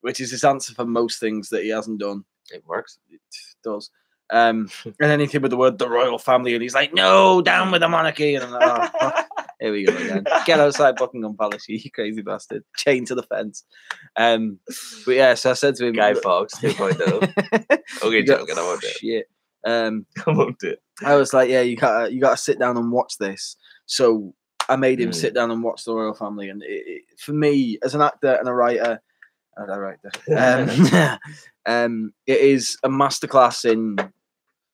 which is his answer for most things that he hasn't done. it works. It does. Um, and anything with the word "the Royle Family," and he's like, "No, down with the monarchy." And I'm like, "Oh, fuck." [laughs] Here we go again. Get outside Buckingham Palace, [laughs] you crazy bastard. Chained to the fence. Um, but yeah, so I said to him, Guy Fawkes 2.0. [laughs] Okay, got- joking. I won't do it. Shit. Um, I won't do it. I was like, yeah, you gotta, you gotta sit down and watch this. So I made him Mm. sit down and watch the Royle Family, and it, it, for me, as an actor and a writer, and a writer, [laughs] um, um, it is a masterclass in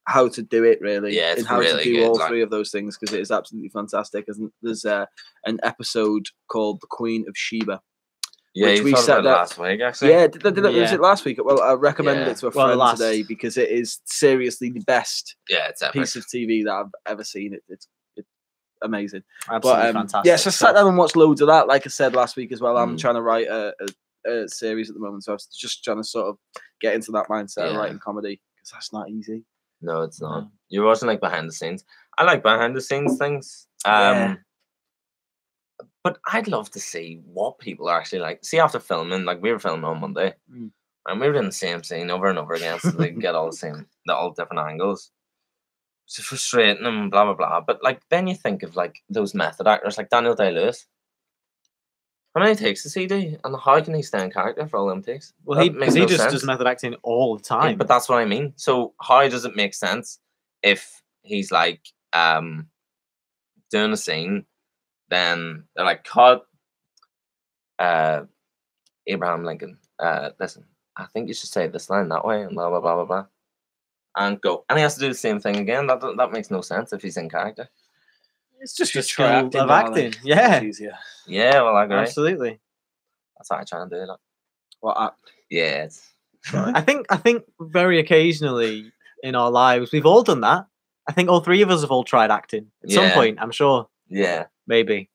how to do it. Really, Yeah, it's in how really to do good, all like- three of those things because it is absolutely fantastic. Isn't there's uh, an episode called "The Queen of Sheba." Yeah, Which you we talked set about it that- last week, actually. Yeah, did, did, did, was it last week? Well, I recommended Yeah. it to a Well, friend last- today because it is seriously the best Yeah, it's epic. piece of TV that I've ever seen. It, it's, it's amazing. Absolutely But um, fantastic. yeah, so I sat down and watched loads of that. Like I said last week as well, I'm Mm. trying to write a, a, a series at the moment, so I was just trying to sort of get into that mindset of writing comedy because that's not easy. No, it's not. No. You're watching like behind the scenes. I like behind the scenes things. Um Yeah. but I'd love to see what people are actually like. See after filming, like we were filming on Monday, Mm. and we were doing the same scene over and over again, so they [laughs] get all the same, the all different angles. It's frustrating and blah blah blah. But like then you think of like those method actors, like Daniel Day Lewis. How many takes does he do, and how can he stay in character for all them takes? Well, he That makes he just sense. does method acting all the Yeah, time. but that's what I mean. So how does it make sense if he's like um doing a scene, then they're like cut uh Abraham Lincoln, uh listen, I think you should say this line that way and blah blah blah blah blah. And go. And he has to do the same thing again. That that makes no sense if he's in character. It's just a Just try skill acting, of darling. acting. Yeah, It's easier. Yeah, well I agree. absolutely. That's how I try and do it. like. What act? Yeah, it's I think I think very occasionally in our lives we've all done that. I think all three of us have all tried acting at some point. I'm sure, yeah. maybe.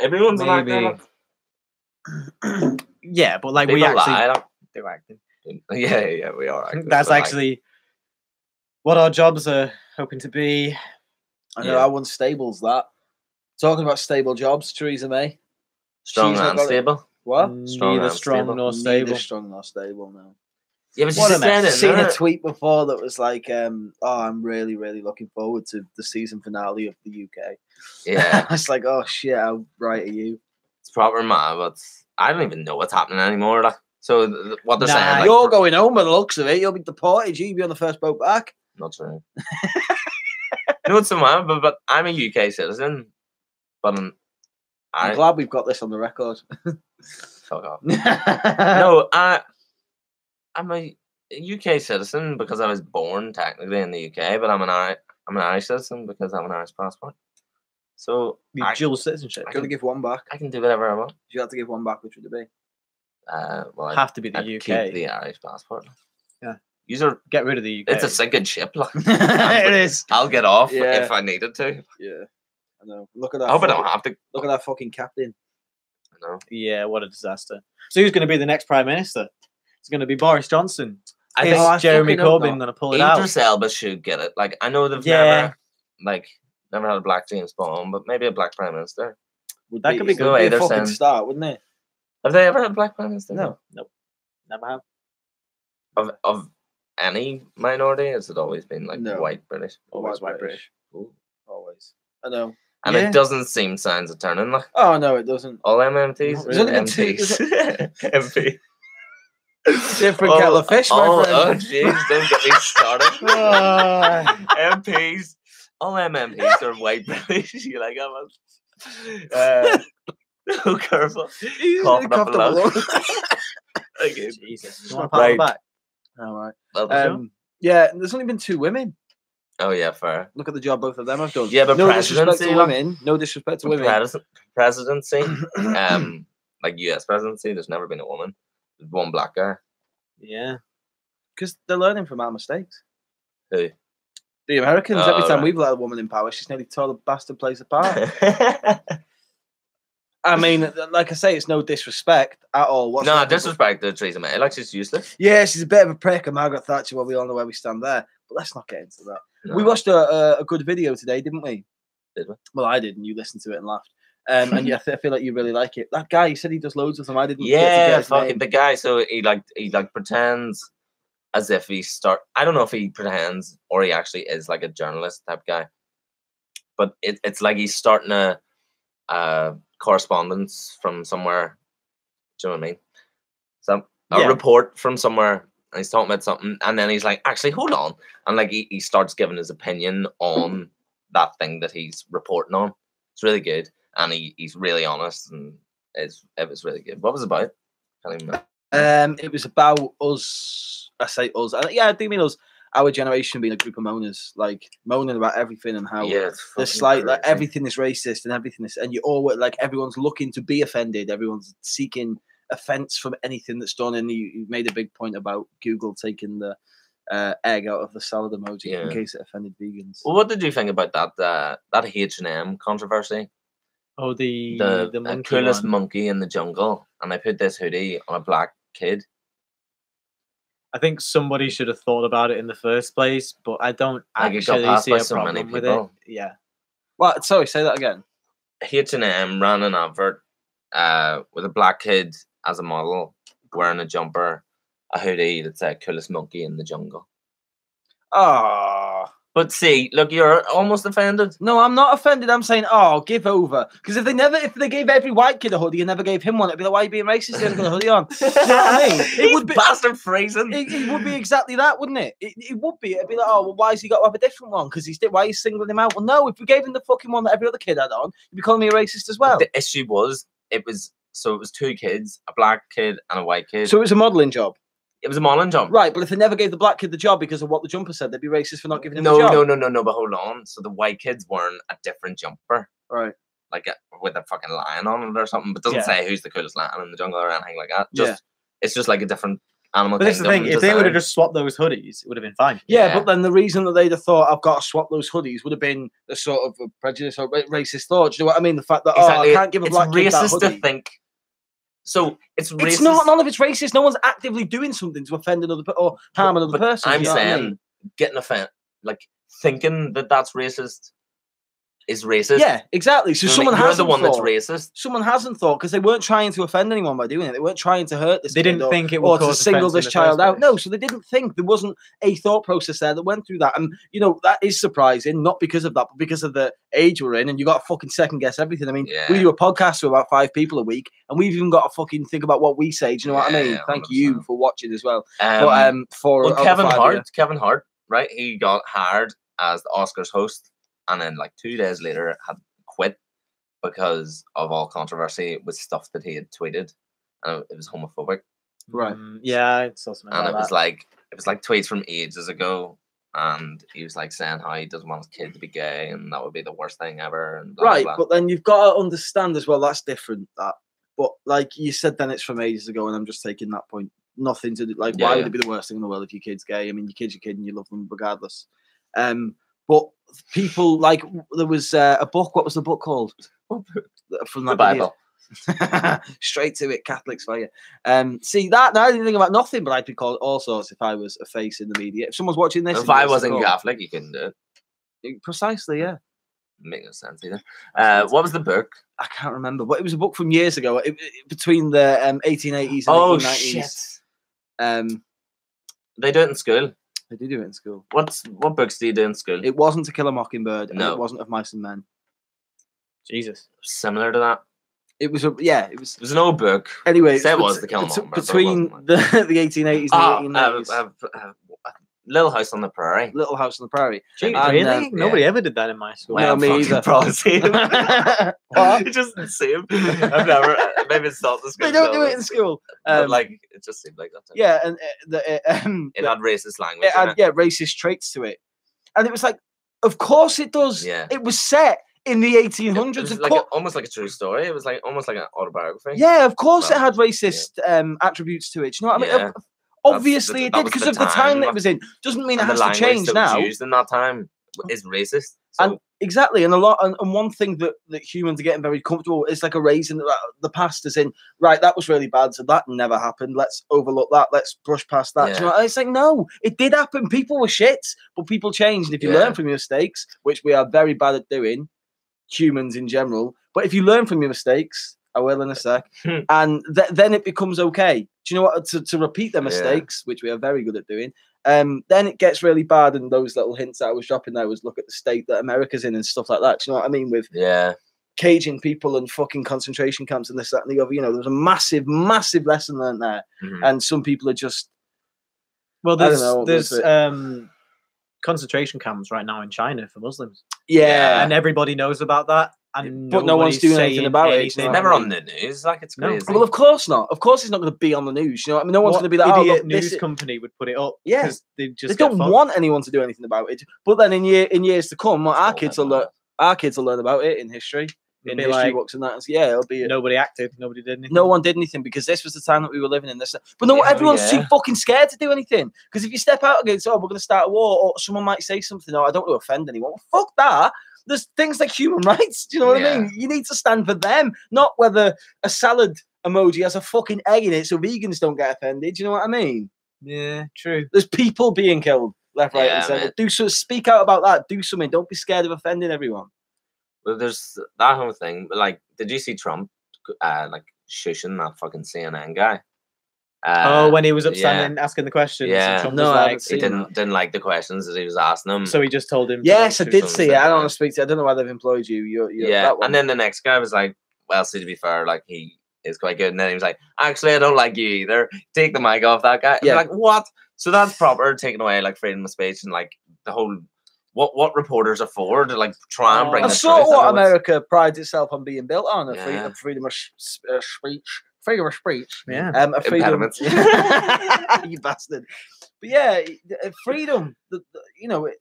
Everyone's an actor. Maybe. like. [clears throat] Yeah, but like People we actually lie, like. do acting. [laughs] Yeah, yeah, we are. Actors, that's but, like, actually what our jobs are hoping to be. I know Yeah. I won stables that. Talking about stable jobs, Theresa May. strong she's and got it. stable. What? Strong Neither and strong stable. nor Neither strong nor stable now. Yeah, but she's What a just mess. seen a tweet before that was like, um, "Oh, I'm really, really looking forward to the season finale of the UK." Yeah, [laughs] it's like, oh shit, how right are you? it's proper mad, but I don't even know what's happening anymore. Like, so th- th- what they're Nah, saying, like, You're going home by the looks of it. You'll be deported. You'll be on the first boat back. not true. [laughs] no, it's mad, but, but I'm a UK citizen, but I'm, I'm glad we've got this on the record. fuck off. no, [laughs] I I'm a UK citizen because I was born technically in the UK, but I'm an Irish I'm an Irish citizen because I have an Irish passport. So I, dual citizenship. I Got to give one back. I can do whatever I want. If you have to give one back, which would it be? Uh, well, I have to be the I'd UK. the Irish passport. Yeah. These are Get rid of the UK. it's a sinking ship. Like, [laughs] [laughs] it is. I'll get off Yeah. if I needed to. Yeah, I know. Look at that. I hope I don't have to. Look at that fucking captain. You know. Yeah, what a disaster. So who's going to be the next prime minister? It's going to be Boris Johnson. I Is think Oh, Jeremy Corbyn going to pull it out? Idris Elba should get it. Like I know they've Yeah. never like never had a black James Bond, but maybe a black prime minister. Would That could be good. would The a they're fucking saying- start, wouldn't it? Have they ever had a black prime minister? No. Nope. Never have. Of of any minority, has it always been like No. white British? Always white British. Ooh. Always. I know. And Yeah. it doesn't seem signs of turning like Oh no, it doesn't. all MMTs. Not There's only been two- MPs. MP. Different kettle of fish, my oh, friend. Oh, jeez, don't get me started. [laughs] Ah. MPs. All MMPs are white British. [laughs] You like that, man? Uh, [laughs] oh, careful. He's Coughing up a comfortable. lung. Okay. Jesus. You want to pat Right. back? All right. Well. Um, yeah, there's only been two women. oh yeah, fair. Look at the job both of them have done. Yeah, but no disrespect to presidency, women. No disrespect to women. Pres- presidency, [coughs] um, like U.S. presidency. There's never been a woman. There's one black guy. Yeah. Because they're learning from our mistakes. Who? The Americans, every Oh, time right. we've let a woman in power, she's nearly tore the bastard place apart. [laughs] I mean, like I say, it's no disrespect at all. no, whatsoever, disrespect to Theresa May. Like she's useless. Yeah, she's a bit of a prick, and Margaret Thatcher. Well, we all know where we stand there. But let's not get into that. We watched a, a, a good video today, didn't we? Did we? Well, I did, and you listened to it and laughed. Um, and yeah, I feel like you really like it. That guy, he said he does loads of them. I didn't. get to get Yeah, fucking the guy. So he like he like pretends as if he start. I don't know if he pretends or he actually is like a journalist type guy. But it, it's like he's starting a, uh correspondence from somewhere. Do you know what I mean? Some a Yeah. report from somewhere. And he's talking about something, and then he's like, "Actually, hold on," and like he, he starts giving his opinion on that thing that he's reporting on. It's really good, and he, he's really honest, and it's it was really good. What was it about? Um, it was about us. I say us. I, yeah, I do mean us. Our generation being a group of moaners, like moaning about everything and how yeah, it's the fucking slight like everything is racist and everything is, and you all like everyone's looking to be offended. Everyone's seeking offense from anything that's done. And you, you made a big point about Google taking the uh, egg out of the salad emoji in case it offended vegans. Well, what did you think about that uh, that H and M controversy? Oh, the The, the, uh, monkey coolest one. monkey in the jungle, and I put this hoodie on a black kid. I think somebody should have thought about it in the first place, but I don't Like, it got actually see a so problem with it. Yeah. What? Sorry, say that again. H and M ran an advert uh, with a black kid as a model, wearing a jumper, a hoodie that said "coolest monkey in the jungle." Oh But see, look, you're almost offended. no, I'm not offended. I'm saying, oh, give over. Because if they never, if they gave every white kid a hoodie and never gave him one, it'd be like, why are you being racist? He hasn't got a hoodie on. you know I mean? [laughs] It would be- bastard phrasing. It, it would be exactly that, wouldn't it? it? It would be. It'd be like, oh, well, why has he got to have a different one? Because he's why he's singling him out? Well, no. If we gave him the fucking one that every other kid had on, you'd be calling me a racist as well. the issue was it was so it was two kids, a black kid and a white kid. So it was a modelling job, it was a modeling jump. right? But if they never gave the black kid the job because of what the jumper said, they'd be racist for not giving him No, the job. no, no, no, no. But hold on. So the white kid's wearing a different jumper, Right. like a, with a fucking lion on it or something. But doesn't Yeah. say who's the coolest lion in the jungle or anything like that. Yeah. Just it's just like a different animal. But that's the thing. kingdom If they would have just swapped those hoodies, it would have been fine. Yeah, Yeah. but then the reason that they'd have thought I've got to swap those hoodies would have been a sort of a prejudice or racist thought. Do you know what I mean? The fact that oh, Exactly. oh, I can't give a it's black kid that racist to hoodie. think. So it's racist. It's not. None of it's racist. No one's actively doing something to offend another or harm another but person. I'm what I saying mean? getting offended, like thinking that that's racist, is racist. Yeah, exactly. So You know what I someone mean? Has the one that's racist. Someone hasn't thought because they weren't trying to offend anyone by doing it. They weren't trying to hurt this. They kid didn't or- think it or would to single this child first out. No, so they didn't think there wasn't a thought process there that went through that. And you know that is surprising, not because of that, but because of the age we're in. And you got to fucking second guess everything. I mean, we do a podcast to about five people a week, and we've even got to fucking think about what we say. Do you know what I mean? yeah, Thank you 100%. for watching as well. Um, but um, for well, Kevin Hart, yeah. Kevin Hart, right? He got hired as the Oscars host, and then like two days later had quit because of all controversy with stuff that he had tweeted, and it was homophobic. Right. Mm, yeah, it's saw something and about it was like it was like tweets from ages ago, and he was like saying how he doesn't want his kid to be gay, and that would be the worst thing ever. And blah, blah, right, blah. but then you've got to understand as well. That's different. That, but like you said, then it's from ages ago, and I'm just taking that point. Nothing to do. Like, Yeah, why yeah. would it be the worst thing in the world if your kid's gay? I mean, your kid's your kid, and you love them regardless. Um, but people like there was uh, a book. What was the book called? [laughs] From the. Bible. [laughs] Straight to it, Catholics for you. Um, see that now I didn't think about nothing, but I'd be called all sorts if I was a face in the media. If someone's watching this, If I wasn't call- Catholic, you couldn't do it. precisely, yeah. Make no sense either. Uh, what was the book? I can't remember, but it was a book from years ago, it, it- between the um, 1880s and Oh 1890s. shit! Um, They do it in school. They did do it in school. What's what books did you do in school? It wasn't To Kill a Mockingbird, and No. it wasn't Of Mice and Men. Jesus. Similar to that. It was a yeah. It was It was an old book. anyway. Say it bet- was To Kill a Mockingbird, between [laughs] the the 1880s Ah, and uh, the 1890s. uh, uh, Little House on the Prairie. Little House on the Prairie. Gee, And, really? um, Nobody ever did that in my school. No, Well, me fucking either. Probably [laughs] [laughs] same. What? it just the same. I've never. uh, Maybe it's not the school. they don't do it in school. But Um, like it just seemed like that. to yeah, and uh, the, uh, um, It the- had racist language. it had it. yeah racist traits to it, and it was like, of course it does. Yeah. It was set in the It 1800s. was like a, almost like a true story. It was like almost like an autobiography. Yeah, of course it had racist um, attributes to it. Do you know what I mean? Yeah. Obviously the- it did because of the time that it was in. Doesn't mean it has to change that now. was used in that time is racist. So And exactly, and a lot, and, and one thing that, that humans are getting very comfortable is like erasing the, the past, as in, right, that was really bad, so that never happened. Let's overlook that. Let's brush past that. Do you know, it's like no, it did happen. People were shit, but people changed. And if you Yeah. learn from your mistakes, which we are very bad at doing, humans in general, but if you learn from your mistakes, I will in a sec, [laughs] Hmm. and th- then it becomes okay. Do you know what? To, to repeat their Yeah. mistakes, which we are very good at doing, um, then it gets really bad. And those little hints that I was dropping there was look at the state that America's in and stuff like that. Do you know what I mean? With yeah, caging people and fucking concentration camps and this, that, and the other. You know, there's a massive, massive lesson learned there. mhm. And some people are just Well, I don't there's know, there's um concentration camps right now in China for Muslims, yeah. and everybody knows about that, and but no one's doing anything about it, anything. you it's know never on the news. Like it's No. Well, of course not. Of course, it's not going to be on the news. You know, I mean, no one's going to be like, oh, look, news this company would put it up. Yeah. 'cause they just they don't fucked. want anyone to do anything about it. But then in year in years to come, our all kids will learn. Our kids will learn about it in history, It'd in history like, books and that. And so, yeah, it'll be. nobody acted, nobody did anything. No one did anything because this was the time that we were living in. This, but no, Yeah, oh, everyone's too fucking scared to do anything. Because if you step out against, oh, we're going to start a war, or someone might say something, oh, I don't want to offend anyone. Well, fuck that. There's things like human [laughs] rights. Do you know what I mean? You need to stand for them, not whether a salad emoji has a fucking egg in it, so vegans don't get offended. Do you know what I mean? Yeah, true. There's people being killed left, right, Yeah, and centre. Do so. Speak out about that. Do something. Don't be scared of offending everyone. Well, there's that whole thing. Like, did you see Trump, uh, like shushing that fucking CNN guy? Uh, oh, when he was up yeah. standing asking the questions, Yeah. Trump No, was I like, he didn't didn't like the questions that he was asking him. so he just told him. to, Yes, I did see it. I don't want to speak to. I don't know why they've employed you. You're, you're yeah, that one. and then the next guy was like, "Well, see, to be fair, like he is quite good." And then he was like, "Actually, I don't like you either. Take the mic off that guy." And Yeah. Like what? So that's proper taking away like freedom of speech and like the whole what what reporters are for to like try and Oh. bring. That's the sort of truth. What know America prides itself on being built on: a freedom, Yeah. of freedom of sh- uh, speech, freedom of speech, Yeah. um, a freedom. Impediments. [laughs] you [laughs] bastard. But yeah, freedom. The, the- you know, it-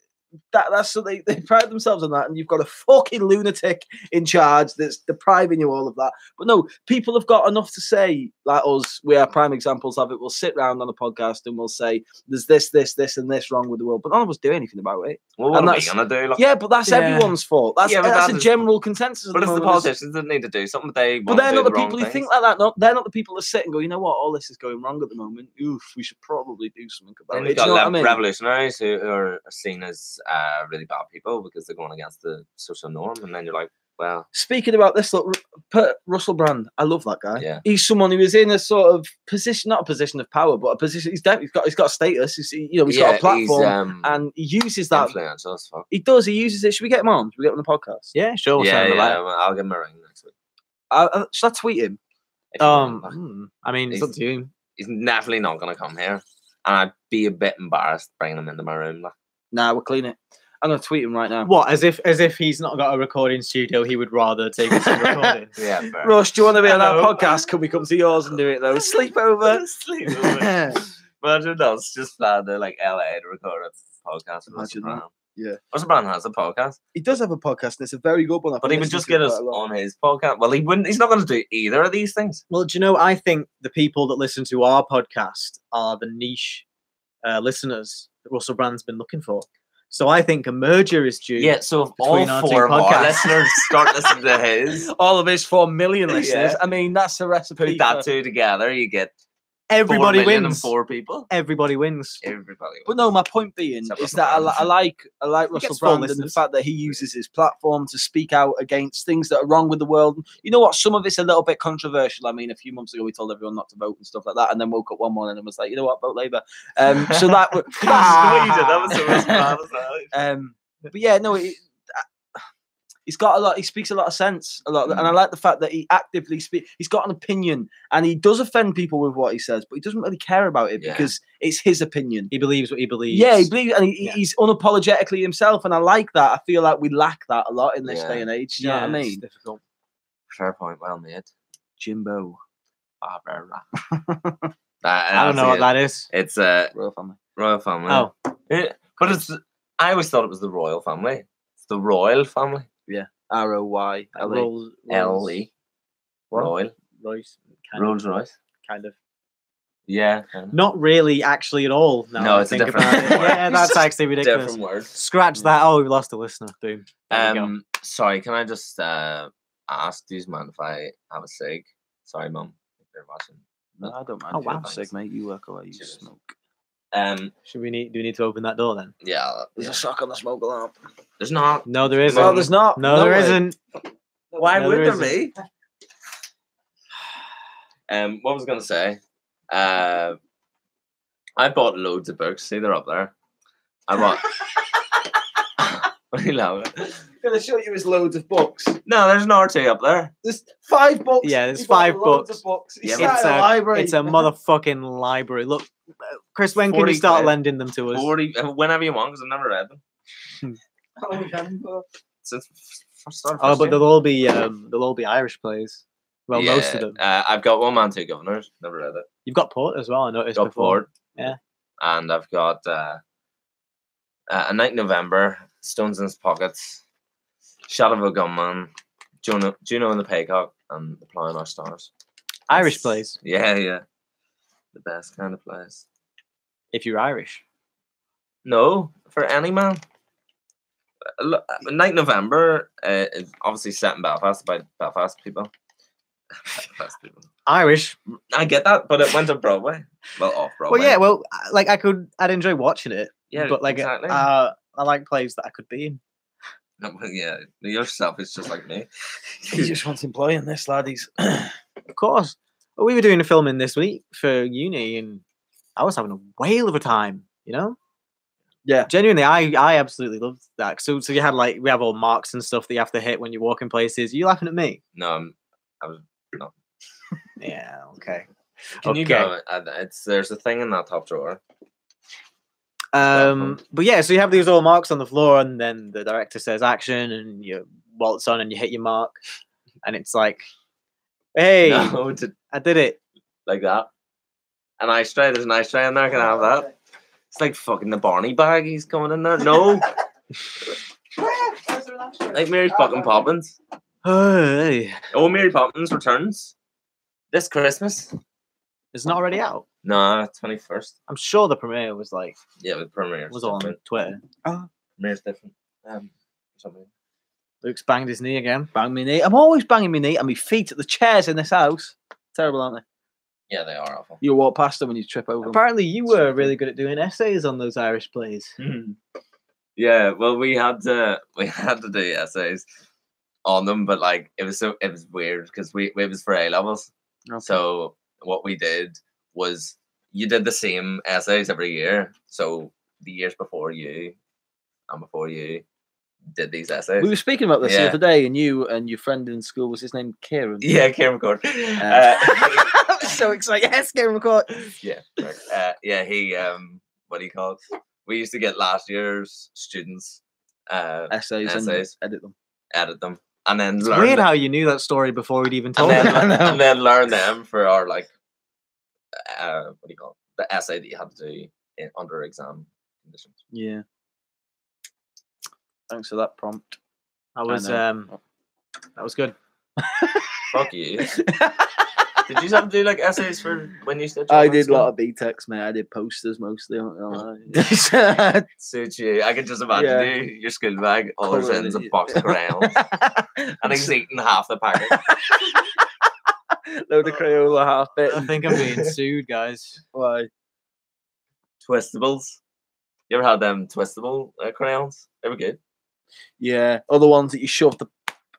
that that's so they, they pride themselves on that, and you've got a fucking lunatic in charge that's depriving you all of that. But no, people have got enough to say, like us, we are prime examples of it. We'll sit round on a podcast and we'll say, "There's this, this, this, and this wrong with the world," but none of us do anything about it. Well, what and are we that's- gonna do? Like, Yeah, but that's Yeah. everyone's fault. That's Yeah, that's that a general consensus. but the it's the moment, is- politicians that need to do something. they But they're not the wrong people who things. think like that. Not they're not the people that sit and go, you know what, all this is going wrong at the moment. Oof, we should probably do something Then about it. you've Do you got know what I mean? revolutionaries who, who are seen as uh, really bad people because they're going against the social norm, and then you're like, well, Speaking about this, look, put Russell Brand. I love that guy. Yeah. he's someone who is in a sort of position, not a position of power, but a position. He's definitely got. He's got a status. He's, you know, he's got a platform, um, and he uses that. influential as fuck. He does. He uses it. Should we get him on? Should we get him on the podcast? Yeah, sure. We'll yeah, send him yeah, well, I'll give him a ring next week. Uh, uh, should I tweet him? Um, hmm, I mean, it's up He's- to you. he's definitely not going to come here, and I'd be a bit embarrassed bringing him into my room. Like, Nah, we'll clean it. I'm gonna tweet him right now. What? As if as if he's not got a recording studio, he would rather take us to [laughs] recording. yeah, fair. Rush, do you want to be on our podcast? Can we come to yours and do it though? Sleepover. [laughs] Sleepover. [laughs] Imagine us just flying to like LA to record a podcast with Russell Imagine that. Brand. Yeah. Russell Brand has a podcast, he does have a podcast, and it's a very good one. I've but he would just to get us quite a lot. on his podcast. Well, he wouldn't. He's not going to do either of these things. Well, do you know? I think the people that listen to our podcast are the niche uh, listeners that Russell Brand's been looking for. So I think a merger is due. Yeah. So if all Between our two four of our listeners start [laughs] listening to his, All of his four million Yeah. listeners. I mean, that's a recipe. put that for- two together, you get everybody four million and wins. four people. Everybody wins. Everybody. Wins. But no, my point being Except is that I, li- I like I like Russell Brand and the fact that he uses his platform to speak out against things that are wrong with the world. You know what? Some of it's a little bit controversial. I mean, a few months ago we told everyone not to vote and stuff like that, and then woke up one morning and was like, you know what, vote Labour. Um, so that [laughs] w- That's what you did. That was so much fun as well. um, but yeah, no, it, he's got a lot. He speaks a lot of sense, a lot, and I Mm. like the fact that he actively speak. He's got an opinion, and he does offend people with what he says, but he doesn't really care about it Yeah. because it's his opinion. He believes what he believes. Yeah, he believes, and he, Yeah. he's unapologetically himself, and I like that. I feel like we lack that a lot in this day and age. You know what I it's mean? difficult. Fair point. Well made. Jimbo, Barbara. [laughs] I don't know what that is. It's a royal family. royal family. Oh, Eh, but it's. I always thought it was the royal family. It's the royal family. R O Y L E. Rolls, L E. What? Royal. Royce, kind of, Rolls Royce. kind of. Yeah. kind of. Not really, actually, at all. now No, I it's a think different about it. [laughs] word. Yeah, that's actually ridiculous. Different word. Scratch that. Oh, we lost a listener. Boom. There. Um, sorry, can I just uh ask? Do you mind if I have a cig? Sorry, mum, if you're watching. No, I don't mind. Oh, if you're wow. sick, mate. You work away. You Cheers. smoke. Um, Should we need? Do we need to open that door then? yeah. There's yeah. a sock on the smoke alarm. There's not. No, there isn't. No, there's not. No, there way. isn't. Why No, would there there be? Um, what was I gonna say? Uh, I bought loads of books. See, they're up there. I bought. [laughs] [laughs] what are you laughing? at? Gonna show you his loads of books. No, there's an RT up there. There's five books. Yeah, there's He bought five loads books. Of books. Yeah, It's a, a, library. it's a motherfucking library. Look, uh, Chris, when can 40 you start quid. lending them to us? Forty, uh, whenever you want, because I've never read them How long have you for? since f- f- start of Oh, but they'll all be um, they'll all be Irish plays. Well, most of them. Uh, I've got one man, two guvnors. Never read it. You've got Port as well. I noticed got before. Port. Yeah. And I've got uh, uh, A Night in November, Stones in His Pockets, Shadow of a Gunman, Juno, Juno and the Paycock, and The Plough in Our Stars. Irish plays. Yeah, yeah. The best kind of plays. If you're Irish, No, for any man. Night November uh, is obviously set in Belfast by Belfast people. [laughs] Belfast people. Irish. I get that, but it went to Broadway. Well, off Broadway. Well, yeah. Well, like I could, I'd enjoy watching it. yeah, but like, exactly. uh, I like plays that I could be in. [laughs] No, yeah, yourself is just like me. [laughs] He just wants employing this, laddies. [clears throat] Of course. Well, we were doing a filming this week for uni, and I was having a whale of a time. You know. Yeah. Genuinely, I I absolutely loved that. So so you had like we have all marks and stuff that you have to hit when you walk in places. Are you laughing at me? No, I'm, I was. Yeah. Okay. Can you Okay. go? uh, It's there's a thing in that top drawer. Um, but yeah, so you have these all marks on the floor, and then the director says action, and you waltz on and you hit your mark, and it's like, hey, No, [laughs] to, I did it. like that. An ice tray. There's an ice tray in there. Can I have that? It's like fucking the Barney bag. He's coming in there. No, [laughs] like Mary fucking Poppins. Hey, Oh, Mary Poppins returns this Christmas. it's not already out. No, twenty first. I'm sure the premiere was like Yeah, the premiere was on Twitter. Premiere's different. Um, something. Luke's banged his knee again. Bang me knee. I'm always banging my knee and my feet at the chairs in this house. Terrible, aren't they? Yeah, they are awful. You walk past them and you trip over them. Apparently, you were really good at doing essays on those Irish plays. Hmm. Yeah, well, we had to [laughs] we had to do essays on them, but like it was so it was weird because we it was for A levels. Okay. So what we did was you did the same essays every year. So the years before you and before you did these essays. We were speaking about this the other day, and you and your friend in school was his name Kieran. yeah, Kieran McCord. [laughs] Uh, Uh, [laughs] so excited! Yes, Kieran McCourt. yeah, right. uh, yeah. He um, what do you call it? We used to get last year's students uh, Essays, Essays. and edit them. edit them and then It's learn weird them. how you knew that story before we'd even and told then, it. I know. and then learn them for our like uh what do you call it the essay that you had to do in, under exam conditions Yeah. Thanks for that prompt. That was um, that was good. fuck you [laughs] did you have to do like essays for when you did I children's did a lot school? of BTECs, mate. I did posters mostly. I'm not gonna you I can just imagine Yeah. you your school bag all there's Colouring in is a box of crayons and he's eating half the packet [laughs] [laughs] Load of Crayola half bit. I think I'm being [laughs] sued, guys. Why? twistables you ever had them twistable uh, crayons they were good Yeah. Other ones that you shoved the.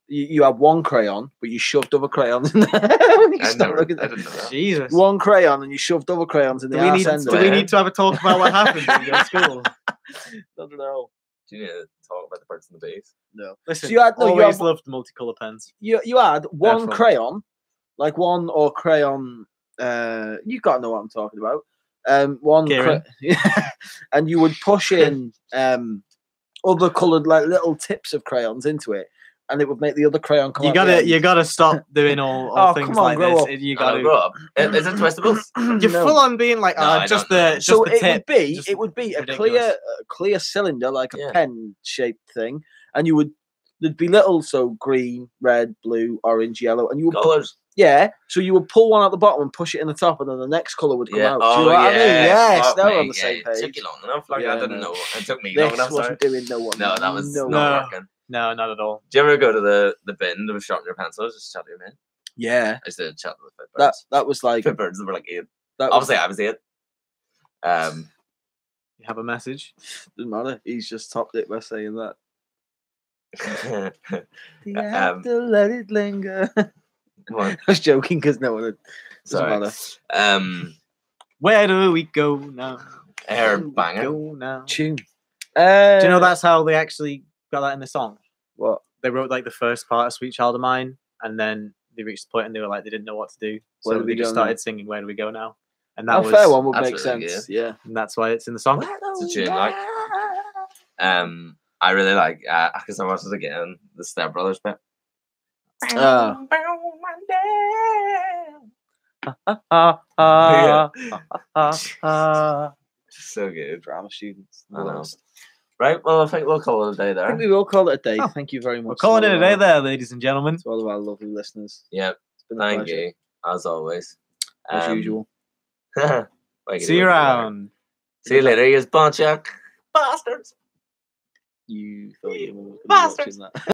You, you had one crayon, but you shoved other crayons in there. [laughs] I, never, I didn't know that. Jesus. One crayon, and you shoved other crayons in the Do we, need, end do of we need to have a talk about what happened in your school? I don't know. do you need to talk about the birds and the bees No. Listen, you had- no, you always had- loved multicolour pens. You you had one fun. crayon, like one or crayon. Uh, you got to know what I'm talking about. Um, one, cra- [laughs] and you would push in um other coloured like little tips of crayons into it, and it would make the other crayon come. You gotta, end. you gotta stop [laughs] doing all, all Oh, things come on, like grow this. up. You gotta. don't grow up. Is, is it twistables? [clears throat] You're No. full on being like, No, uh, I just the, just so the it tip. would be just it would be a clear a clear cylinder like a Yeah. pen shaped thing and you would there'd be little so green red blue orange yellow and you would pu- Colors. Yeah so you would pull one at the bottom and push it in the top and then the next color would come Yeah. out Oh, Do you know what I mean? yeah. yes Fuck now we're me, on the yeah, same it Took you long enough. Like Yeah, I didn't no. know. It took me long this enough. Sorry. wasn't doing no one No, that was no, not working. No, not at all. Do you ever go to the the bin to sharpen your pencils? Just chat to your man. yeah I used to chat to the that Fitbirds. that was like Fitbirds that were like eight. that was, Obviously, I was eight. Um, You have a message. doesn't matter he's just topped it by saying that [laughs] you Um, have to let it linger [laughs] [laughs] I was joking because no one doesn't Sorry. Um, Where do we go now? air Where banger. Go now. Do tune uh, do you know that's how they actually got that in the song? what They wrote like the first part of "Sweet Child o' Mine," and then they reached the point and they were like they didn't know what to do, Where so do they just go now? started singing "Where do we go now?" And that a was fair one would make really sense. Yeah. and that's why it's in the song. It's a tune, like. Um, I really like because I watched it again. The Step Brothers bit. Ah. [laughs] So good. Drama students. Right. Well, I think we'll call it a day I think we will call it a day. Oh. Thank you very much. We're calling it a day our- there, ladies and gentlemen. To all of our lovely listeners. Yep. It's been Thank you, as always. As Um, usual. [laughs] See you around. See you later, you bunch of bastards. You thought you were watching that. [laughs]